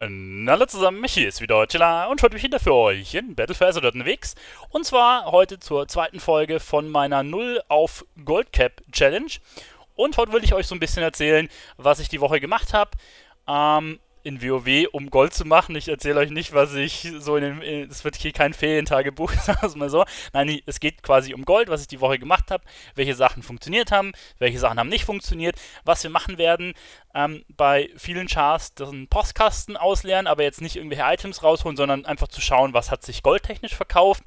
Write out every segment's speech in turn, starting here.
Hallo zusammen, hier ist wieder Chilla und heute bin ich wieder für euch in Battle for Azeroth unterwegs. Und zwar heute zur zweiten Folge von meiner 0 auf Goldcap Challenge. Und heute will ich euch so ein bisschen erzählen, was ich die Woche gemacht habe. Ähm, in WoW, um Gold zu machen. Ich erzähle euch nicht, was ich so in den. Es wird hier kein Ferientagebuch, sagen wir mal so. Nein, es geht quasi um Gold, was ich die Woche gemacht habe, welche Sachen funktioniert haben, welche Sachen haben nicht funktioniert, was wir machen werden. Ähm, bei vielen Chars den Postkasten ausleeren, aber jetzt nicht irgendwelche Items rausholen, sondern einfach zu schauen, was hat sich goldtechnisch verkauft.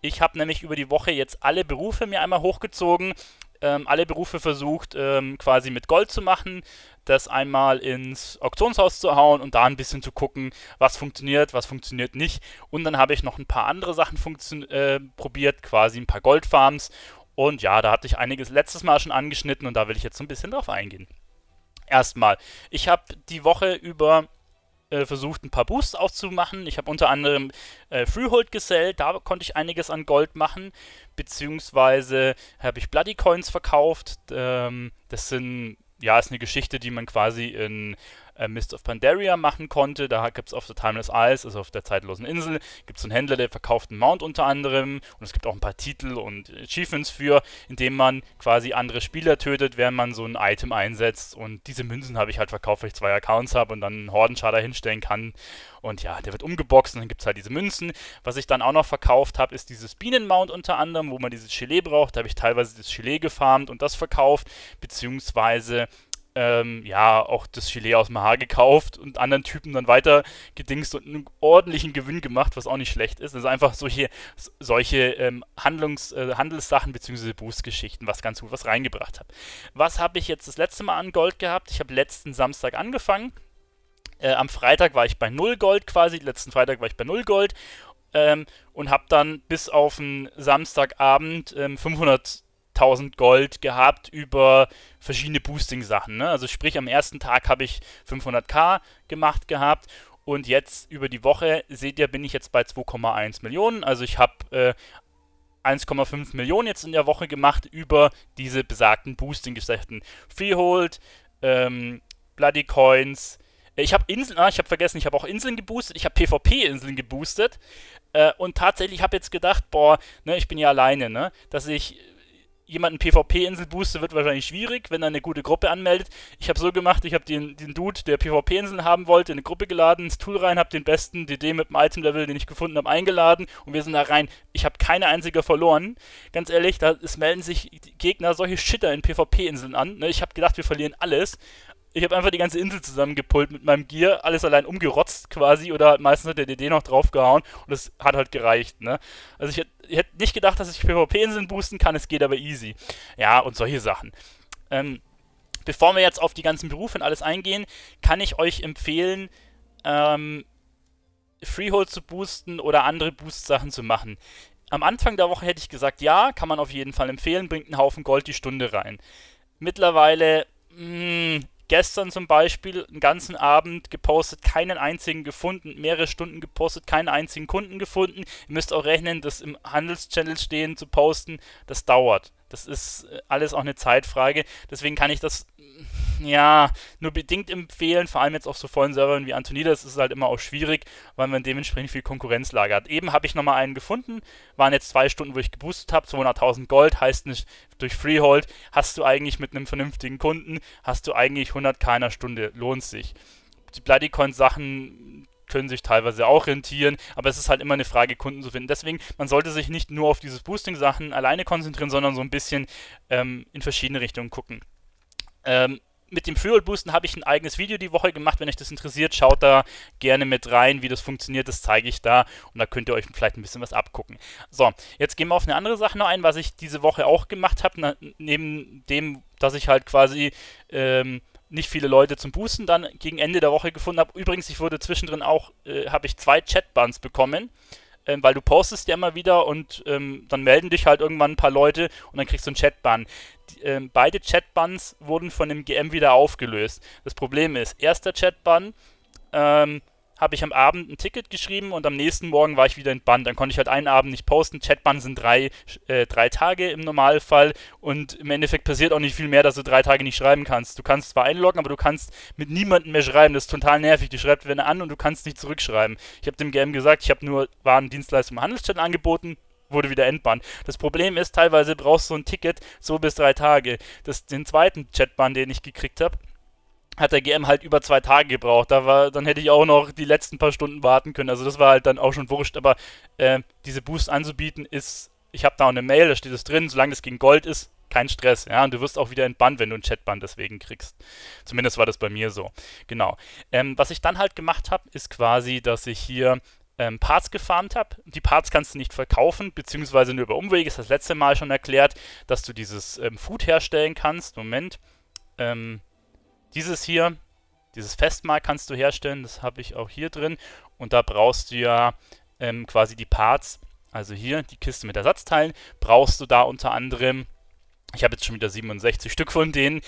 Ich habe nämlich über die Woche jetzt alle Berufe mir einmal hochgezogen, ähm, alle Berufe versucht, ähm, quasi mit Gold zu machen, das einmal ins Auktionshaus zu hauen und da ein bisschen zu gucken, was funktioniert, was funktioniert nicht. Und dann habe ich noch ein paar andere Sachen äh, probiert, quasi ein paar Goldfarms. Und ja, da hatte ich einiges letztes Mal schon angeschnitten und da will ich jetzt so ein bisschen drauf eingehen. Erstmal, ich habe die Woche über äh, versucht, ein paar Boosts auszumachen. Ich habe unter anderem äh, Freehold gesellt, da konnte ich einiges an Gold machen, beziehungsweise habe ich Bloody Coins verkauft. Ähm, das sind ja, ist eine Geschichte, die man quasi in äh, Mist of Pandaria machen konnte. Da gibt es auf der Timeless Isles, also auf der zeitlosen Insel, gibt es einen Händler, der verkauft einen Mount unter anderem. Und es gibt auch ein paar Titel und Achievements für, indem man quasi andere Spieler tötet, während man so ein Item einsetzt. Und diese Münzen habe ich halt verkauft, weil ich zwei Accounts habe und dann einen Hordenschader hinstellen kann. Und ja, der wird umgeboxt und dann gibt es halt diese Münzen. Was ich dann auch noch verkauft habe, ist dieses Bienenmount unter anderem, wo man dieses Gelee braucht. Da habe ich teilweise das Gelee gefarmt und das verkauft, beziehungsweise ähm, ja, auch das Gelee aus dem Haar gekauft und anderen Typen dann weiter gedingst und einen ordentlichen Gewinn gemacht, was auch nicht schlecht ist. Also einfach solche, solche ähm, Handlungs, äh, Handelssachen bzw. Boost-Geschichten, was ganz gut was reingebracht hat. Was habe ich jetzt das letzte Mal an Gold gehabt? Ich habe letzten Samstag angefangen. Äh, am Freitag war ich bei 0 Gold quasi, letzten Freitag war ich bei 0 Gold ähm, und habe dann bis auf den Samstagabend ähm, 500 1000 Gold gehabt über verschiedene Boosting-Sachen. Ne? Also sprich, am ersten Tag habe ich 500k gemacht gehabt und jetzt über die Woche, seht ihr, bin ich jetzt bei 2,1 Millionen. Also ich habe äh, 1,5 Millionen jetzt in der Woche gemacht über diese besagten Boosting-Geschichten. Freehold, ähm, Bloody Coins, äh, ich habe Inseln, ah, ich habe vergessen, ich habe auch Inseln geboostet, ich habe PvP-Inseln geboostet äh, und tatsächlich habe jetzt gedacht, boah, ne, ich bin ja alleine, ne, dass ich jemanden PvP-Insel booste, wird wahrscheinlich schwierig, wenn er eine gute Gruppe anmeldet. Ich habe so gemacht, ich habe den, den Dude, der PvP-Inseln haben wollte, in eine Gruppe geladen, ins Tool rein, habe den besten DD mit dem Item-Level, den ich gefunden habe, eingeladen und wir sind da rein. Ich habe keine einzige verloren. Ganz ehrlich, da es melden sich Gegner solche Shitter in PvP-Inseln an. Ne? Ich habe gedacht, wir verlieren alles. Ich habe einfach die ganze Insel zusammengepult mit meinem Gear, alles allein umgerotzt quasi oder meistens hat der DD noch draufgehauen und das hat halt gereicht, ne? Also ich hätte hätt nicht gedacht, dass ich PvP-Inseln boosten kann, es geht aber easy. Ja, und solche Sachen. Ähm, bevor wir jetzt auf die ganzen Berufe und alles eingehen, kann ich euch empfehlen, ähm, Freehold zu boosten oder andere Boost-Sachen zu machen. Am Anfang der Woche hätte ich gesagt, ja, kann man auf jeden Fall empfehlen, bringt einen Haufen Gold die Stunde rein. Mittlerweile, mh, hm, gestern zum Beispiel einen ganzen Abend gepostet, keinen einzigen gefunden, mehrere Stunden gepostet, keinen einzigen Kunden gefunden. Ihr müsst auch rechnen, das im Handelschannel stehen zu posten, das dauert. Das ist äh, alles auch eine Zeitfrage. Deswegen kann ich das mm, ja nur bedingt empfehlen, vor allem jetzt auf so vollen Servern wie Antonidas ist es halt immer auch schwierig, weil man dementsprechend viel Konkurrenzlage hat. Eben habe ich nochmal einen gefunden, waren jetzt zwei Stunden, wo ich geboostet habe, 200.000 Gold, heißt nicht, durch Freehold hast du eigentlich mit einem vernünftigen Kunden, hast du eigentlich 100k in einer Stunde, lohnt sich. Die Bloodycoin-Sachen können sich teilweise auch rentieren, aber es ist halt immer eine Frage, Kunden zu finden. Deswegen, man sollte sich nicht nur auf dieses Boosting-Sachen alleine konzentrieren, sondern so ein bisschen ähm, in verschiedene Richtungen gucken. Ähm, mit dem Freehold Boosten habe ich ein eigenes Video die Woche gemacht. Wenn euch das interessiert, schaut da gerne mit rein, wie das funktioniert. Das zeige ich da und da könnt ihr euch vielleicht ein bisschen was abgucken. So, jetzt gehen wir auf eine andere Sache noch ein, was ich diese Woche auch gemacht habe. Neben dem, dass ich halt quasi ähm, nicht viele Leute zum Boosten dann gegen Ende der Woche gefunden habe. Übrigens, ich wurde zwischendrin auch, äh, habe ich zwei Chatbans bekommen, ähm, weil du postest ja immer wieder und ähm, dann melden dich halt irgendwann ein paar Leute und dann kriegst du einen Chatban. Die, ähm, beide Chatbans wurden von dem GM wieder aufgelöst. Das Problem ist, erster Chatban ähm, habe ich am Abend ein Ticket geschrieben und am nächsten Morgen war ich wieder entbannt. Dann konnte ich halt einen Abend nicht posten. Chatbann sind drei, äh, drei Tage im Normalfall und im Endeffekt passiert auch nicht viel mehr, dass du drei Tage nicht schreiben kannst. Du kannst zwar einloggen, aber du kannst mit niemandem mehr schreiben. Das ist total nervig. Die schreibt wenn an und du kannst nicht zurückschreiben. Ich habe dem Game gesagt, ich habe nur Warendienstleistungen im Handelschat angeboten wurde wieder entbannt. Das Problem ist, teilweise brauchst du ein Ticket so bis drei Tage. Das, den zweiten Chatban, den ich gekriegt habe, hat der GM halt über zwei Tage gebraucht. Da war, dann hätte ich auch noch die letzten paar Stunden warten können. Also das war halt dann auch schon wurscht. Aber äh, diese Boost anzubieten ist, ich habe da auch eine Mail, da steht es drin, solange es gegen Gold ist, kein Stress. Ja, und du wirst auch wieder entbannt, wenn du einen Chatband deswegen kriegst. Zumindest war das bei mir so. Genau. Ähm, was ich dann halt gemacht habe, ist quasi, dass ich hier ähm, Parts gefarmt habe. Die Parts kannst du nicht verkaufen, beziehungsweise nur über Umwege. Ist das letzte Mal schon erklärt, dass du dieses ähm, Food herstellen kannst. Moment. Ähm, dieses hier, dieses Festmark kannst du herstellen, das habe ich auch hier drin. Und da brauchst du ja ähm, quasi die Parts, also hier die Kiste mit Ersatzteilen, brauchst du da unter anderem ich habe jetzt schon wieder 67 Stück von denen.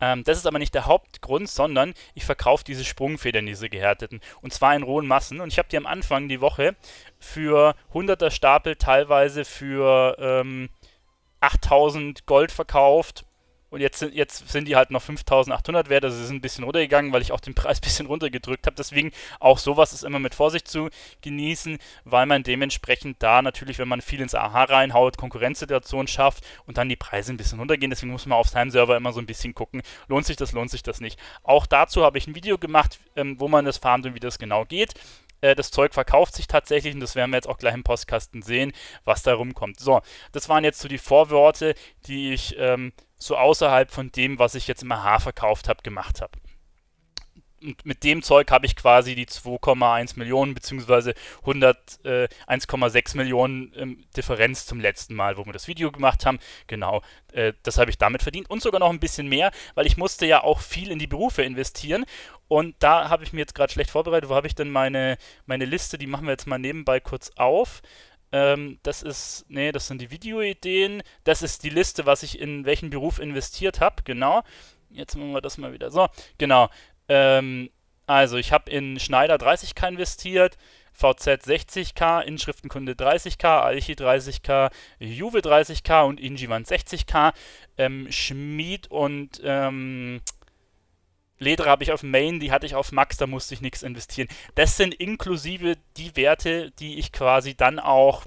Ähm, das ist aber nicht der Hauptgrund, sondern ich verkaufe diese Sprungfedern, diese gehärteten. Und zwar in rohen Massen. Und ich habe die am Anfang die Woche für 100er Stapel teilweise für ähm, 8000 Gold verkauft. Und jetzt sind, jetzt sind die halt noch 5800 wert, also sie sind ein bisschen runtergegangen, weil ich auch den Preis ein bisschen runtergedrückt habe. Deswegen auch sowas ist immer mit Vorsicht zu genießen, weil man dementsprechend da natürlich, wenn man viel ins AHA reinhaut, Konkurrenzsituation schafft und dann die Preise ein bisschen runtergehen. Deswegen muss man auf seinem Server immer so ein bisschen gucken, lohnt sich das, lohnt sich das nicht. Auch dazu habe ich ein Video gemacht, ähm, wo man das farmt und wie das genau geht äh, das Zeug verkauft sich tatsächlich und das werden wir jetzt auch gleich im Postkasten sehen, was da rumkommt. So, das waren jetzt so die Vorworte, die ich ähm, so außerhalb von dem, was ich jetzt im AHA verkauft habe, gemacht habe. Und mit dem Zeug habe ich quasi die 2,1 Millionen bzw. 101,6 Millionen ähm, Differenz zum letzten Mal, wo wir das Video gemacht haben. Genau, äh, das habe ich damit verdient und sogar noch ein bisschen mehr, weil ich musste ja auch viel in die Berufe investieren. Und da habe ich mir jetzt gerade schlecht vorbereitet. Wo habe ich denn meine, meine Liste? Die machen wir jetzt mal nebenbei kurz auf. Ähm, das ist, nee, das sind die Videoideen. Das ist die Liste, was ich in welchen Beruf investiert habe, genau. Jetzt machen wir das mal wieder. So, genau. Ähm, also, ich habe in Schneider 30k investiert, VZ 60k, Inschriftenkunde 30k, Alchi 30k, Juve 30k und Ingivan 60k. Ähm, Schmied und ähm, Leder habe ich auf Main, die hatte ich auf Max, da musste ich nichts investieren. Das sind inklusive die Werte, die ich quasi dann auch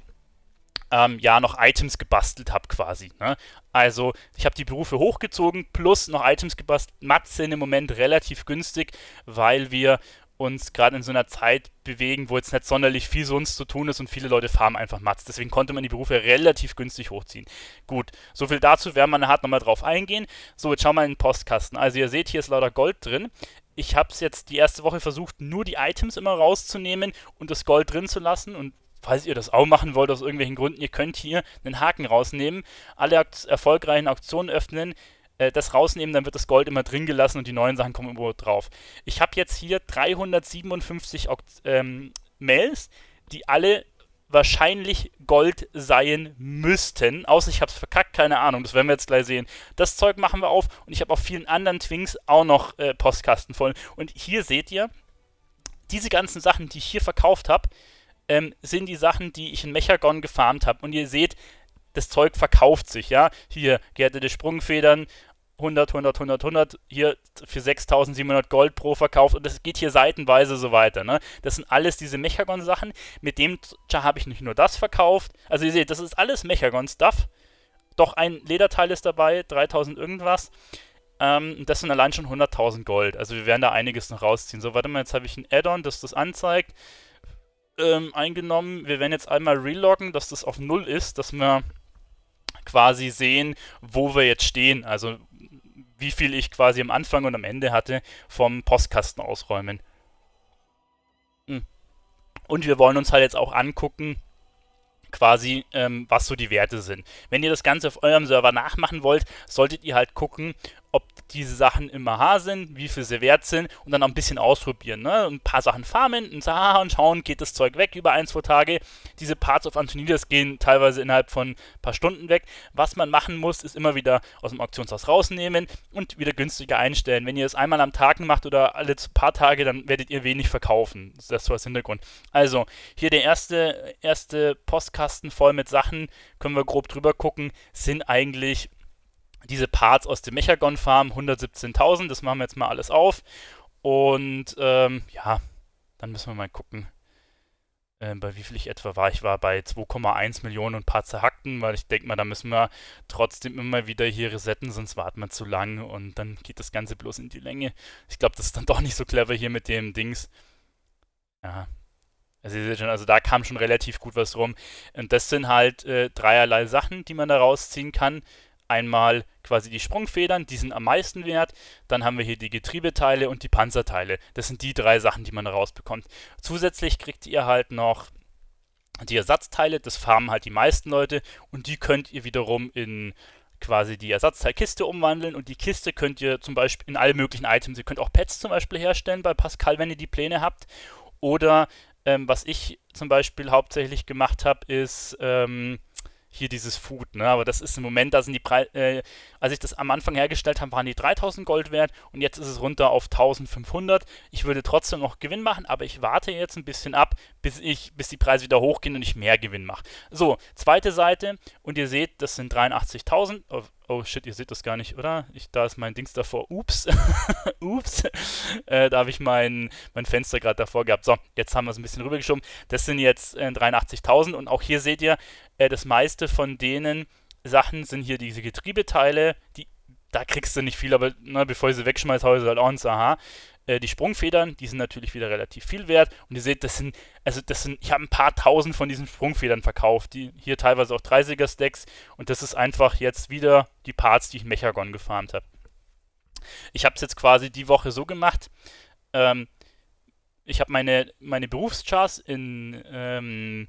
ähm, ja noch Items gebastelt habe quasi. Ne? Also ich habe die Berufe hochgezogen plus noch Items gebastelt. Mats sind im Moment relativ günstig, weil wir uns gerade in so einer Zeit bewegen, wo jetzt nicht sonderlich viel sonst zu tun ist und viele Leute farmen einfach Mats. Deswegen konnte man die Berufe relativ günstig hochziehen. Gut, soviel dazu, werden wir nachher nochmal drauf eingehen. So, jetzt schauen wir in den Postkasten. Also ihr seht, hier ist lauter Gold drin. Ich habe es jetzt die erste Woche versucht, nur die Items immer rauszunehmen und das Gold drin zu lassen und falls ihr das auch machen wollt aus irgendwelchen Gründen, ihr könnt hier einen Haken rausnehmen, alle erfolgreichen Auktionen öffnen, äh, das rausnehmen, dann wird das Gold immer drin gelassen und die neuen Sachen kommen irgendwo drauf. Ich habe jetzt hier 357 ähm, Mails, die alle wahrscheinlich Gold sein müssten. Außer ich habe es verkackt, keine Ahnung. Das werden wir jetzt gleich sehen. Das Zeug machen wir auf und ich habe auf vielen anderen Twinks auch noch äh, Postkasten voll. Und hier seht ihr, diese ganzen Sachen, die ich hier verkauft habe, ähm, sind die Sachen, die ich in Mechagon gefarmt habe. Und ihr seht, das Zeug verkauft sich, ja. Hier gehärtete Sprungfedern, 100, 100, 100, 100, hier für 6700 Gold pro verkauft und das geht hier seitenweise so weiter. Ne? Das sind alles diese Mechagon-Sachen. Mit dem habe ich nicht nur das verkauft. Also ihr seht, das ist alles Mechagon-Stuff. Doch ein Lederteil ist dabei, 3000 irgendwas. Ähm, das sind allein schon 100.000 Gold. Also wir werden da einiges noch rausziehen. So, warte mal, jetzt habe ich ein Add-on, das das anzeigt. Ähm, eingenommen. Wir werden jetzt einmal reloggen, dass das auf 0 ist, dass wir quasi sehen, wo wir jetzt stehen. Also wie viel ich quasi am Anfang und am Ende hatte vom Postkasten ausräumen. Hm. Und wir wollen uns halt jetzt auch angucken, quasi, ähm, was so die Werte sind. Wenn ihr das Ganze auf eurem Server nachmachen wollt, solltet ihr halt gucken, ob diese Sachen im AHA sind, wie viel sie wert sind und dann auch ein bisschen ausprobieren. Ne? Ein paar Sachen farmen ins AHA und schauen, geht das Zeug weg über ein, zwei Tage. Diese Parts of Antonidas gehen teilweise innerhalb von ein paar Stunden weg. Was man machen muss, ist immer wieder aus dem Auktionshaus rausnehmen und wieder günstiger einstellen. Wenn ihr das einmal am Tag macht oder alle paar Tage, dann werdet ihr wenig verkaufen. Das so als Hintergrund. Also, hier der erste, erste Postkasten voll mit Sachen, können wir grob drüber gucken, sind eigentlich diese Parts aus dem Mechagon Farm, 117.000, das machen wir jetzt mal alles auf. Und ähm, ja, dann müssen wir mal gucken, äh, bei wie viel ich etwa war. Ich war bei 2,1 Millionen und ein paar zerhackten, weil ich denke mal, da müssen wir trotzdem immer wieder hier resetten, sonst warten wir zu lang und dann geht das Ganze bloß in die Länge. Ich glaube, das ist dann doch nicht so clever hier mit dem Dings. Ja, also ihr seht schon, also da kam schon relativ gut was rum. Und das sind halt äh, dreierlei Sachen, die man da rausziehen kann einmal quasi die Sprungfedern, die sind am meisten wert. Dann haben wir hier die Getriebeteile und die Panzerteile. Das sind die drei Sachen, die man rausbekommt. Zusätzlich kriegt ihr halt noch die Ersatzteile, das farmen halt die meisten Leute und die könnt ihr wiederum in quasi die Ersatzteilkiste umwandeln und die Kiste könnt ihr zum Beispiel in alle möglichen Items, ihr könnt auch Pets zum Beispiel herstellen bei Pascal, wenn ihr die Pläne habt. Oder ähm, was ich zum Beispiel hauptsächlich gemacht habe, ist ähm, hier dieses Food, ne? Aber das ist im Moment, da sind die Preise, äh, als ich das am Anfang hergestellt habe, waren die 3000 Gold wert und jetzt ist es runter auf 1500. Ich würde trotzdem noch Gewinn machen, aber ich warte jetzt ein bisschen ab, bis ich, bis die Preise wieder hochgehen und ich mehr Gewinn mache. So, zweite Seite und ihr seht, das sind 83.000. Oh, shit, ihr seht das gar nicht, oder? Ich, da ist mein Dings davor. Ups. Ups. Äh, da habe ich mein, mein Fenster gerade davor gehabt. So, jetzt haben wir es ein bisschen rübergeschoben. Das sind jetzt äh, 83.000 und auch hier seht ihr, äh, das meiste von denen Sachen sind hier diese Getriebeteile, die da kriegst du nicht viel, aber na, bevor ich sie wegschmeiße, haue ich sie halt auch aha. Äh, die Sprungfedern, die sind natürlich wieder relativ viel wert. Und ihr seht, das sind, also das sind, ich habe ein paar tausend von diesen Sprungfedern verkauft. Die hier teilweise auch 30er Stacks. Und das ist einfach jetzt wieder die Parts, die ich in Mechagon gefarmt habe. Ich habe es jetzt quasi die Woche so gemacht. Ähm, ich habe meine, meine Berufschars in ähm,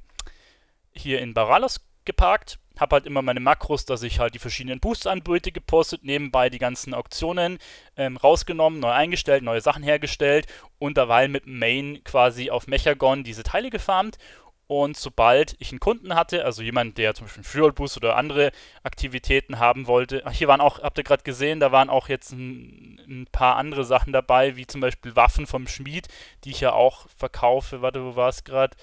hier in Baralos geparkt. Habe halt immer meine Makros, dass ich halt die verschiedenen Boost-Anböte gepostet, nebenbei die ganzen Auktionen ähm, rausgenommen, neu eingestellt, neue Sachen hergestellt und derweil mit Main quasi auf Mechagon diese Teile gefarmt. Und sobald ich einen Kunden hatte, also jemand, der zum Beispiel einen Freehold Boost oder andere Aktivitäten haben wollte, hier waren auch, habt ihr gerade gesehen, da waren auch jetzt ein, ein, paar andere Sachen dabei, wie zum Beispiel Waffen vom Schmied, die ich ja auch verkaufe. Warte, wo war es gerade?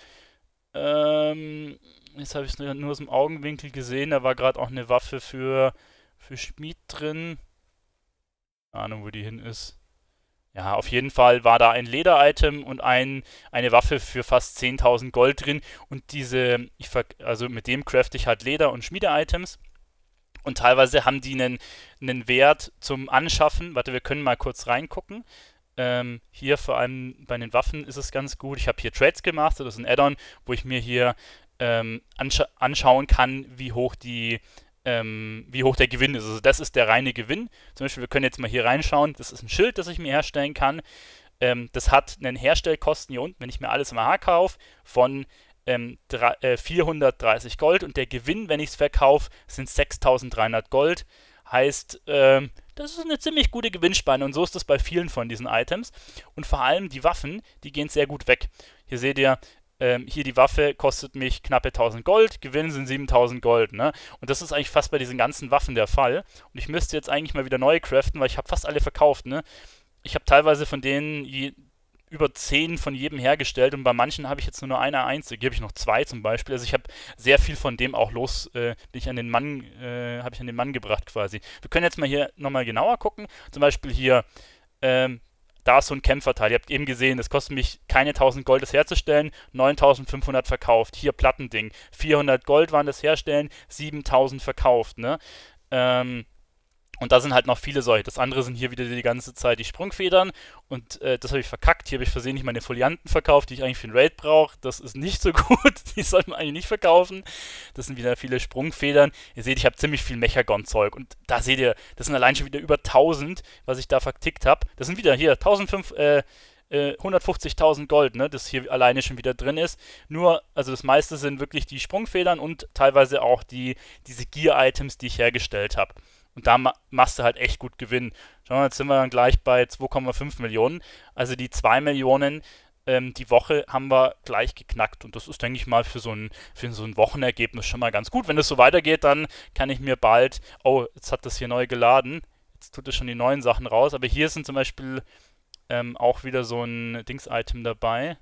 Ähm, Jetzt habe ich es nur aus dem Augenwinkel gesehen. Da war gerade auch eine Waffe für, für Schmied drin. Keine Ahnung, wo die hin ist. Ja, auf jeden Fall war da ein Leder-Item und ein, eine Waffe für fast 10.000 Gold drin. Und diese, ich also mit dem crafte ich halt Leder- und Schmiede-Items. Und teilweise haben die einen, einen Wert zum Anschaffen. Warte, wir können mal kurz reingucken. Ähm, hier vor allem bei den Waffen ist es ganz gut. Ich habe hier Trades gemacht, das ist ein Add-on, wo ich mir hier ähm, anscha anschauen kann, wie hoch die ähm, wie hoch der Gewinn ist. Also das ist der reine Gewinn. Zum Beispiel, wir können jetzt mal hier reinschauen. Das ist ein Schild, das ich mir herstellen kann. Ähm, das hat einen Herstellkosten hier unten, wenn ich mir alles im AH kaufe, von ähm, äh, 430 Gold und der Gewinn, wenn ich es verkaufe, sind 6300 Gold. Heißt, ähm, das ist eine ziemlich gute Gewinnspanne und so ist das bei vielen von diesen Items. Und vor allem die Waffen, die gehen sehr gut weg. Hier seht ihr, ähm, hier die Waffe kostet mich knappe 1000 Gold, Gewinn sind 7000 Gold, ne? Und das ist eigentlich fast bei diesen ganzen Waffen der Fall. Und ich müsste jetzt eigentlich mal wieder neue craften, weil ich habe fast alle verkauft, ne? Ich habe teilweise von denen je, über 10 von jedem hergestellt und bei manchen habe ich jetzt nur, eine einzige, hier habe ich noch zwei zum Beispiel. Also ich habe sehr viel von dem auch los, äh, ich an den Mann, äh, habe ich an den Mann gebracht quasi. Wir können jetzt mal hier nochmal genauer gucken. Zum Beispiel hier ähm, da ist so ein Kämpferteil. Ihr habt eben gesehen, es kostet mich keine 1000 Gold, das herzustellen, 9500 verkauft. Hier Plattending, 400 Gold waren das herstellen, 7000 verkauft, ne? Ähm, und da sind halt noch viele solche. Das andere sind hier wieder die ganze Zeit die Sprungfedern. Und äh, das habe ich verkackt. Hier habe ich versehentlich meine Folianten verkauft, die ich eigentlich für den Raid brauche. Das ist nicht so gut. Die sollte man eigentlich nicht verkaufen. Das sind wieder viele Sprungfedern. Ihr seht, ich habe ziemlich viel Mechagon-Zeug. Und da seht ihr, das sind allein schon wieder über 1000, was ich da vertickt habe. Das sind wieder hier 1500, äh, 150.000 äh, Gold, ne, das hier alleine schon wieder drin ist. Nur, also das meiste sind wirklich die Sprungfedern und teilweise auch die, diese Gear-Items, die ich hergestellt habe. Und da ma machst du halt echt gut Gewinn. Schauen wir, jetzt sind wir dann gleich bei 2,5 Millionen. Also die 2 Millionen ähm, die Woche haben wir gleich geknackt. Und das ist, denke ich mal, für so, ein, für so ein Wochenergebnis schon mal ganz gut. Wenn es so weitergeht, dann kann ich mir bald. Oh, jetzt hat das hier neu geladen. Jetzt tut es schon die neuen Sachen raus. Aber hier sind zum Beispiel ähm, auch wieder so ein Dings-Item dabei.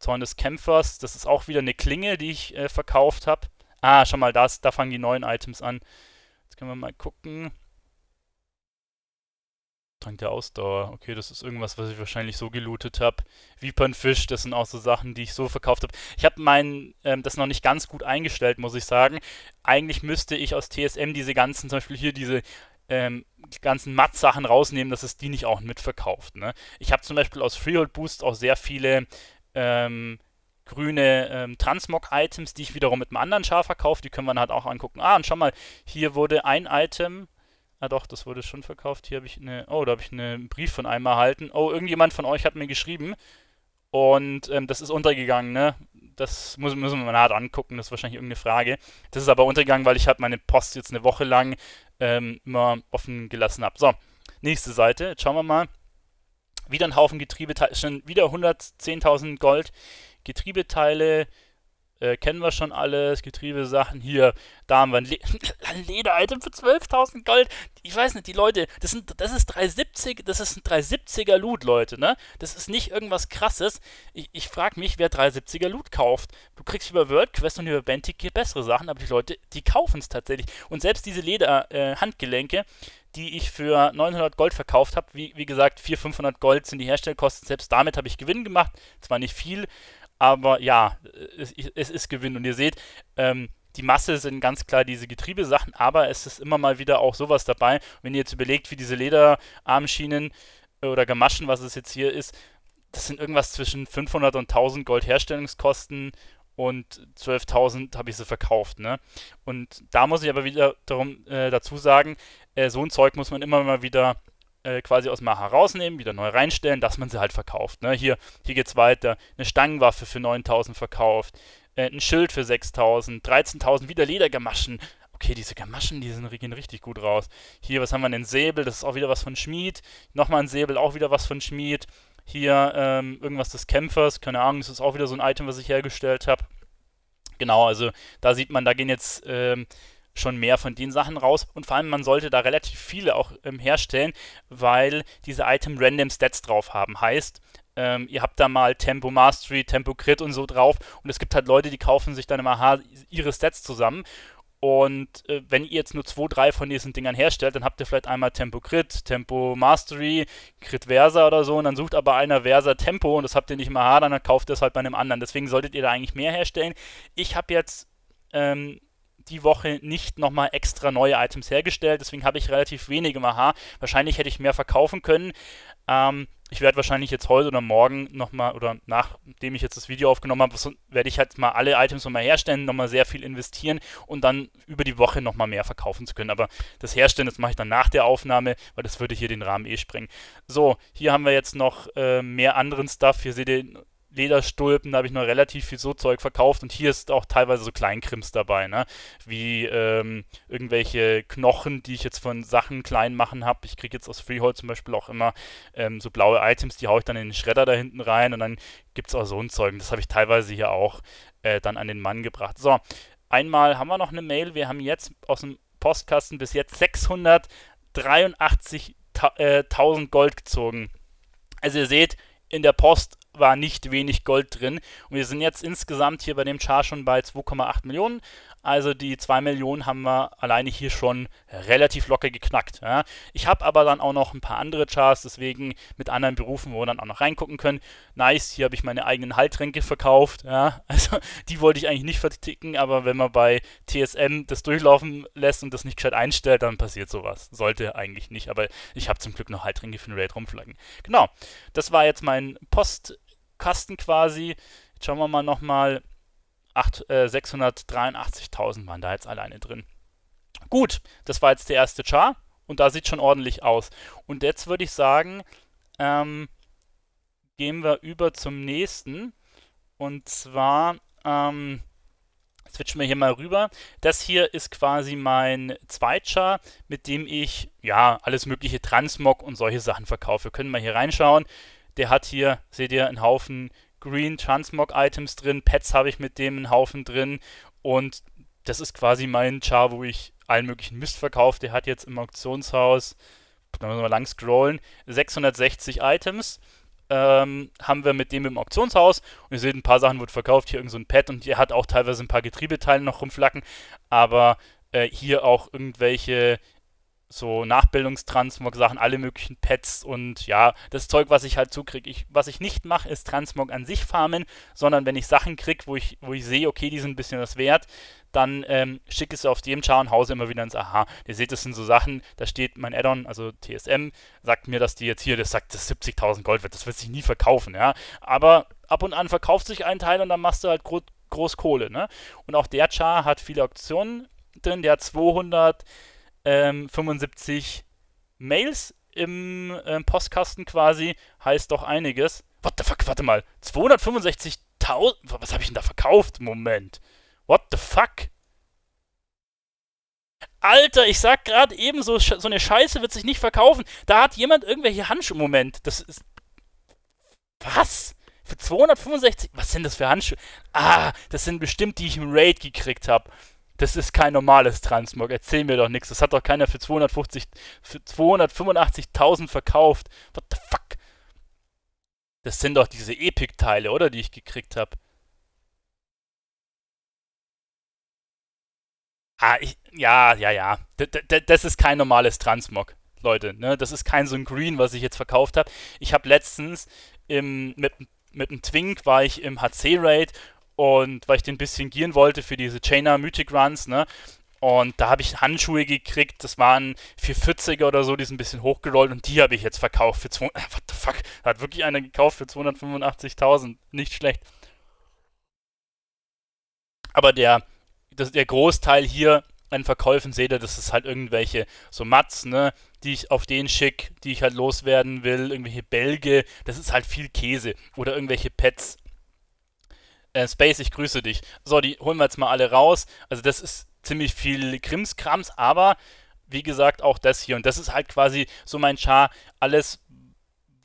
Zorn des Kämpfers. Das ist auch wieder eine Klinge, die ich äh, verkauft habe. Ah, schau mal, das, da fangen die neuen Items an. Können wir mal gucken. Trank der Ausdauer. Okay, das ist irgendwas, was ich wahrscheinlich so gelootet habe. Vipernfisch, das sind auch so Sachen, die ich so verkauft habe. Ich habe mein, ähm, das noch nicht ganz gut eingestellt, muss ich sagen. Eigentlich müsste ich aus TSM diese ganzen, zum Beispiel hier diese ähm, ganzen Matt-Sachen rausnehmen, dass es die nicht auch mitverkauft. Ne? Ich habe zum Beispiel aus Freehold Boost auch sehr viele ähm, grüne ähm, Transmog-Items, die ich wiederum mit einem anderen Char verkaufe. Die können wir dann halt auch angucken. Ah, und schau mal, hier wurde ein Item Ah doch, das wurde schon verkauft. Hier habe ich eine. Oh, da habe ich einen Brief von einem erhalten. Oh, irgendjemand von euch hat mir geschrieben. Und ähm, das ist untergegangen, ne? Das muss, müssen wir mal hart angucken, das ist wahrscheinlich irgendeine Frage. Das ist aber untergegangen, weil ich halt meine Post jetzt eine Woche lang ähm, immer offen gelassen habe. So, nächste Seite. Jetzt schauen wir mal. Wieder ein Haufen Getriebeteile. Schon wieder 110.000 Gold. Getriebeteile äh, kennen wir schon alles, Getriebesachen. Hier, da haben wir ein, Le ein Leder-Item für 12.000 Gold. Ich weiß nicht, die Leute, das, sind, das ist 370, das ist ein 370er Loot, Leute, ne? Das ist nicht irgendwas krasses. Ich, ich frage mich, wer 370er Loot kauft. Du kriegst über WordQuest und über Bentick bessere Sachen, aber die Leute, die kaufen es tatsächlich. Und selbst diese Leder-Handgelenke, äh, die ich für 900 Gold verkauft habe. Wie, wie gesagt, 400, 500 Gold sind die Herstellkosten. Selbst damit habe ich Gewinn gemacht. Zwar nicht viel, aber ja, es, es ist Gewinn. Und ihr seht, ähm, die Masse sind ganz klar diese Getriebesachen, aber es ist immer mal wieder auch sowas dabei. Wenn ihr jetzt überlegt, wie diese Lederarmschienen oder Gamaschen, was es jetzt hier ist, das sind irgendwas zwischen 500 und 1000 Gold Herstellungskosten und 12.000 habe ich sie verkauft. Ne? Und da muss ich aber wieder darum, äh, dazu sagen, äh, so ein Zeug muss man immer mal wieder äh, quasi aus Maha rausnehmen, wieder neu reinstellen, dass man sie halt verkauft. Ne? Hier, hier geht es weiter. Eine Stangenwaffe für 9000 verkauft, äh, ein Schild für 6000, 13.000, wieder Ledergamaschen. Okay, diese Gamaschen, die sind, gehen richtig gut raus. Hier, was haben wir denn? Säbel, das ist auch wieder was von Schmied. Nochmal ein Säbel, auch wieder was von Schmied. Hier ähm, irgendwas des Kämpfers, keine Ahnung, das ist auch wieder so ein Item, was ich hergestellt habe. Genau, also da sieht man, da gehen jetzt ähm, schon mehr von den Sachen raus und vor allem man sollte da relativ viele auch ähm, herstellen, weil diese Item Random Stats drauf haben. Heißt, ähm, ihr habt da mal Tempo Mastery, Tempo Crit und so drauf und es gibt halt Leute, die kaufen sich dann immer ihre Stats zusammen und äh, wenn ihr jetzt nur zwei, drei von diesen Dingern herstellt, dann habt ihr vielleicht einmal Tempo Crit, Tempo Mastery, Crit Versa oder so und dann sucht aber einer Versa Tempo und das habt ihr nicht mal dann kauft ihr es halt bei einem anderen. Deswegen solltet ihr da eigentlich mehr herstellen. Ich habe jetzt ähm, die Woche nicht nochmal extra neue Items hergestellt, deswegen habe ich relativ wenig im AHA. Wahrscheinlich hätte ich mehr verkaufen können. Ähm, ich werde wahrscheinlich jetzt heute oder morgen nochmal, oder nachdem ich jetzt das Video aufgenommen habe, werde ich halt mal alle Items nochmal herstellen, nochmal sehr viel investieren und dann über die Woche nochmal mehr verkaufen zu können. Aber das Herstellen, das mache ich dann nach der Aufnahme, weil das würde hier den Rahmen eh sprengen. So, hier haben wir jetzt noch äh, mehr anderen Stuff. Hier seht ihr Lederstulpen, da habe ich noch relativ viel so Zeug verkauft und hier ist auch teilweise so Kleinkrims dabei, ne? Wie ähm, irgendwelche Knochen, die ich jetzt von Sachen klein machen habe. Ich kriege jetzt aus Freehold zum Beispiel auch immer ähm, so blaue Items, die haue ich dann in den Schredder da hinten rein und dann gibt es auch so ein Zeug. das habe ich teilweise hier auch äh, dann an den Mann gebracht. So, einmal haben wir noch eine Mail. Wir haben jetzt aus dem Postkasten bis jetzt 683.000 äh, Gold gezogen. Also ihr seht, in der Post war nicht wenig Gold drin. Und wir sind jetzt insgesamt hier bei dem Char schon bei 2,8 Millionen. Also die 2 Millionen haben wir alleine hier schon relativ locker geknackt. Ja. Ich habe aber dann auch noch ein paar andere Chars, deswegen mit anderen Berufen, wo wir dann auch noch reingucken können. Nice, hier habe ich meine eigenen Heiltränke verkauft. Ja. Also die wollte ich eigentlich nicht verticken, aber wenn man bei TSM das durchlaufen lässt und das nicht gescheit einstellt, dann passiert sowas. Sollte eigentlich nicht, aber ich habe zum Glück noch Heiltränke für den Raid rumflaggen. Genau, das war jetzt mein Postkasten quasi. Jetzt schauen wir mal nochmal 683.000 äh, waren da jetzt alleine drin. Gut, das war jetzt der erste Char und da sieht schon ordentlich aus. Und jetzt würde ich sagen, ähm, gehen wir über zum nächsten. Und zwar ähm, switchen wir hier mal rüber. Das hier ist quasi mein Zweitchar, mit dem ich ja alles mögliche Transmog und solche Sachen verkaufe. Wir können mal hier reinschauen. Der hat hier, seht ihr, einen Haufen Green Transmog Items drin. Pets habe ich mit dem einen Haufen drin. Und das ist quasi mein Char, wo ich allen möglichen Mist verkaufe. Der hat jetzt im Auktionshaus, da müssen wir lang scrollen, 660 Items ähm, haben wir mit dem im Auktionshaus und ihr seht, ein paar Sachen wird verkauft, hier irgend so ein Pad und der hat auch teilweise ein paar Getriebeteile noch rumflacken, aber äh, hier auch irgendwelche so Nachbildungstransmog-Sachen, alle möglichen Pads und ja, das Zeug, was ich halt zukriege. Ich, was ich nicht mache, ist Transmog an sich farmen, sondern wenn ich Sachen kriege, wo ich, wo ich sehe, okay, die sind ein bisschen was wert, dann ähm, schicke ich es auf dem Char und hause immer wieder ins Aha. Ihr seht, das sind so Sachen, da steht mein Addon, also TSM, sagt mir, dass die jetzt hier, das sagt, das 70.000 Gold wird, das wird sich nie verkaufen, ja. Aber ab und an verkauft sich ein Teil und dann machst du halt gro groß Kohle, ne? Und auch der Char hat viele Auktionen drin, der hat 275 Mails im äh, Postkasten quasi, heißt doch einiges. What the fuck, warte mal, 265.000, was habe ich denn da verkauft? Moment. What the fuck? Alter, ich sag gerade eben, so, so eine Scheiße wird sich nicht verkaufen. Da hat jemand irgendwelche Handschuhe. Moment, das ist. Was? Für 265? Was sind das für Handschuhe? Ah, das sind bestimmt die ich im Raid gekriegt habe. Das ist kein normales Transmog. Erzähl mir doch nichts. Das hat doch keiner für 250, für 285.000 verkauft. What the fuck? Das sind doch diese Epic-Teile, oder? Die ich gekriegt habe. Ah, ich, ja, ja, ja. D das ist kein normales Transmog, Leute. Ne? Das ist kein so ein Green, was ich jetzt verkauft habe. Ich habe letztens im, mit, mit einem Twink war ich im HC-Raid und weil ich den ein bisschen gieren wollte für diese Chainer Mythic Runs, ne? Und da habe ich Handschuhe gekriegt, das waren 440er oder so, die sind ein bisschen hochgerollt und die habe ich jetzt verkauft für 2, what the fuck, da hat wirklich einer gekauft für 285.000, nicht schlecht. Aber der das, der Großteil hier an Verkäufen seht ihr, das ist halt irgendwelche so Mats, ne, die ich auf den schick, die ich halt loswerden will, irgendwelche Bälge, das ist halt viel Käse oder irgendwelche Pets. Äh, Space, ich grüße dich. So, die holen wir jetzt mal alle raus. Also das ist ziemlich viel Krimskrams, aber wie gesagt auch das hier und das ist halt quasi so mein Char, alles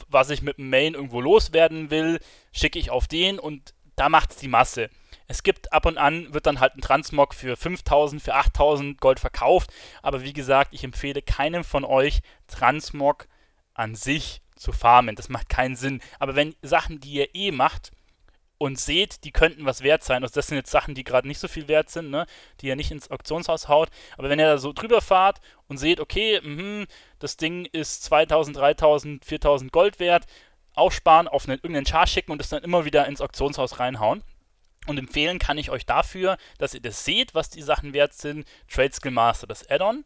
was ich mit dem Main irgendwo loswerden will, schicke ich auf den und da macht es die Masse. Es gibt ab und an, wird dann halt ein Transmog für 5000, für 8000 Gold verkauft. Aber wie gesagt, ich empfehle keinem von euch Transmog an sich zu farmen. Das macht keinen Sinn. Aber wenn Sachen, die ihr eh macht und seht, die könnten was wert sein, also das sind jetzt Sachen, die gerade nicht so viel wert sind, ne, die ihr nicht ins Auktionshaus haut, aber wenn ihr da so drüber fahrt und seht, okay, mh, das Ding ist 2000, 3000, 4000 Gold wert, aufsparen, auf einen, irgendeinen Char schicken und das dann immer wieder ins Auktionshaus reinhauen und empfehlen kann ich euch dafür, dass ihr das seht, was die Sachen wert sind. Trade Skill Master, das Add-on.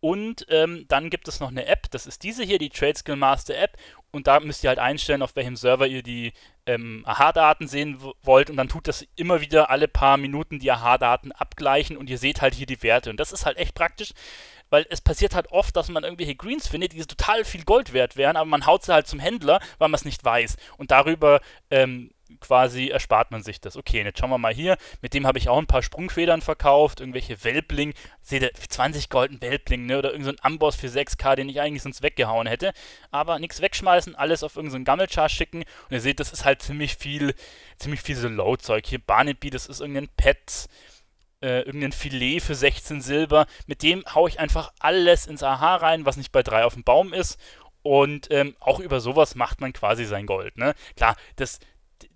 Und ähm, dann gibt es noch eine App, das ist diese hier, die Trade Skill Master App. Und da müsst ihr halt einstellen, auf welchem Server ihr die ähm, AHA-Daten sehen wollt. Und dann tut das immer wieder alle paar Minuten die AHA-Daten abgleichen und ihr seht halt hier die Werte. Und das ist halt echt praktisch, weil es passiert halt oft, dass man irgendwelche Greens findet, die total viel Gold wert wären, aber man haut sie halt zum Händler, weil man es nicht weiß. Und darüber ähm, quasi erspart man sich das. Okay, jetzt schauen wir mal hier. Mit dem habe ich auch ein paar Sprungfedern verkauft, irgendwelche Welbling. Seht ihr, für 20 Gold ein Welbling, ne? Oder irgendein so Amboss für 6k, den ich eigentlich sonst weggehauen hätte. Aber nichts wegschmeißen, alles auf irgendeinen so Gammelchar schicken. Und ihr seht, das ist halt ziemlich viel, ziemlich viel so Low-Zeug. Hier Barnaby, das ist irgendein Pet. Äh, irgendein Filet für 16 Silber. Mit dem haue ich einfach alles ins AH rein, was nicht bei 3 auf dem Baum ist. Und ähm, auch über sowas macht man quasi sein Gold. Ne? Klar, das,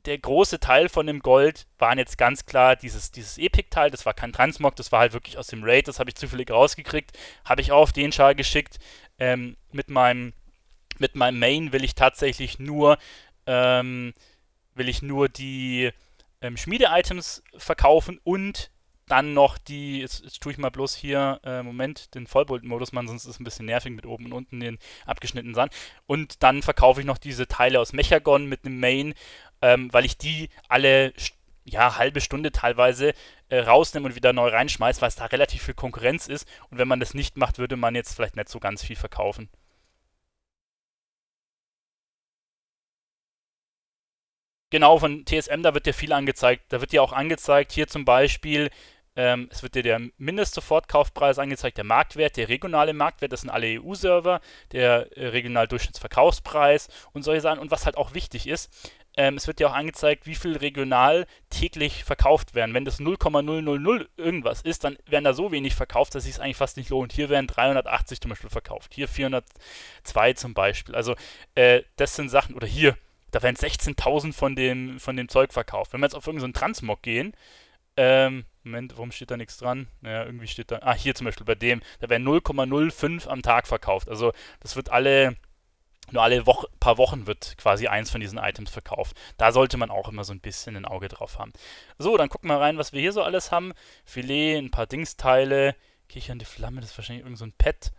der große Teil von dem Gold waren jetzt ganz klar dieses, dieses Epic-Teil, das war kein Transmog, das war halt wirklich aus dem Raid, das habe ich zufällig rausgekriegt, habe ich auch auf den Schal geschickt. Ähm, mit, meinem, mit meinem Main will ich tatsächlich nur, ähm, will ich nur die ähm, Schmiede-Items verkaufen und dann noch die, jetzt, jetzt tue ich mal bloß hier, äh, Moment, den Vollbolt-Modus machen, sonst ist es ein bisschen nervig mit oben und unten den abgeschnittenen Sand. Und dann verkaufe ich noch diese Teile aus Mechagon mit einem Main, ähm, weil ich die alle ja, halbe Stunde teilweise äh, rausnehme und wieder neu reinschmeiße, weil es da relativ viel Konkurrenz ist. Und wenn man das nicht macht, würde man jetzt vielleicht nicht so ganz viel verkaufen. Genau, von TSM, da wird ja viel angezeigt. Da wird ja auch angezeigt, hier zum Beispiel Ähm, es wird dir der Mindestsofortkaufpreis angezeigt, der Marktwert, der regionale Marktwert, das sind alle EU-Server, der äh, regionale Durchschnittsverkaufspreis und solche Sachen. Und was halt auch wichtig ist, ähm, es wird dir auch angezeigt, wie viel regional täglich verkauft werden. Wenn das 0,000 irgendwas ist, dann werden da so wenig verkauft, dass sich es eigentlich fast nicht lohnt. Hier werden 380 zum Beispiel verkauft, hier 402 zum Beispiel. Also äh, das sind Sachen, oder hier, da werden 16.000 von dem, von dem Zeug verkauft. Wenn wir jetzt auf irgendeinen Transmog gehen, ähm, Moment, warum steht da nichts dran? Naja, irgendwie steht da. Ah, hier zum Beispiel bei dem, da werden 0,05 am Tag verkauft. Also das wird alle, nur alle Woche, paar Wochen wird quasi eins von diesen Items verkauft. Da sollte man auch immer so ein bisschen ein Auge drauf haben. So, dann gucken wir rein, was wir hier so alles haben. Filet, ein paar Dingsteile, kichernde Flamme, das ist wahrscheinlich irgend so ein Pad.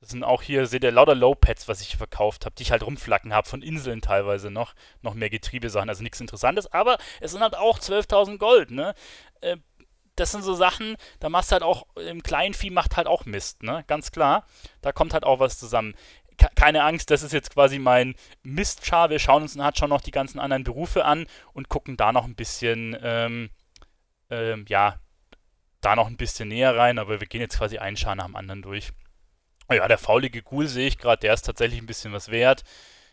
Das sind auch hier, seht ihr, lauter Low-Pads, was ich verkauft habe, die ich halt rumflacken habe, von Inseln teilweise noch. Noch mehr Getriebesachen, also nichts Interessantes. Aber es sind halt auch 12.000 Gold, ne? Äh, das sind so Sachen, da machst du halt auch, im Kleinvieh macht halt auch Mist, ne? Ganz klar. Da kommt halt auch was zusammen. Keine Angst, das ist jetzt quasi mein Mistchar. Wir schauen uns halt schon noch die ganzen anderen Berufe an und gucken da noch ein bisschen, ähm, ähm, ja, da noch ein bisschen näher rein, aber wir gehen jetzt quasi einen Char nach dem anderen durch. Ja, der faulige Ghoul sehe ich gerade, der ist tatsächlich ein bisschen was wert.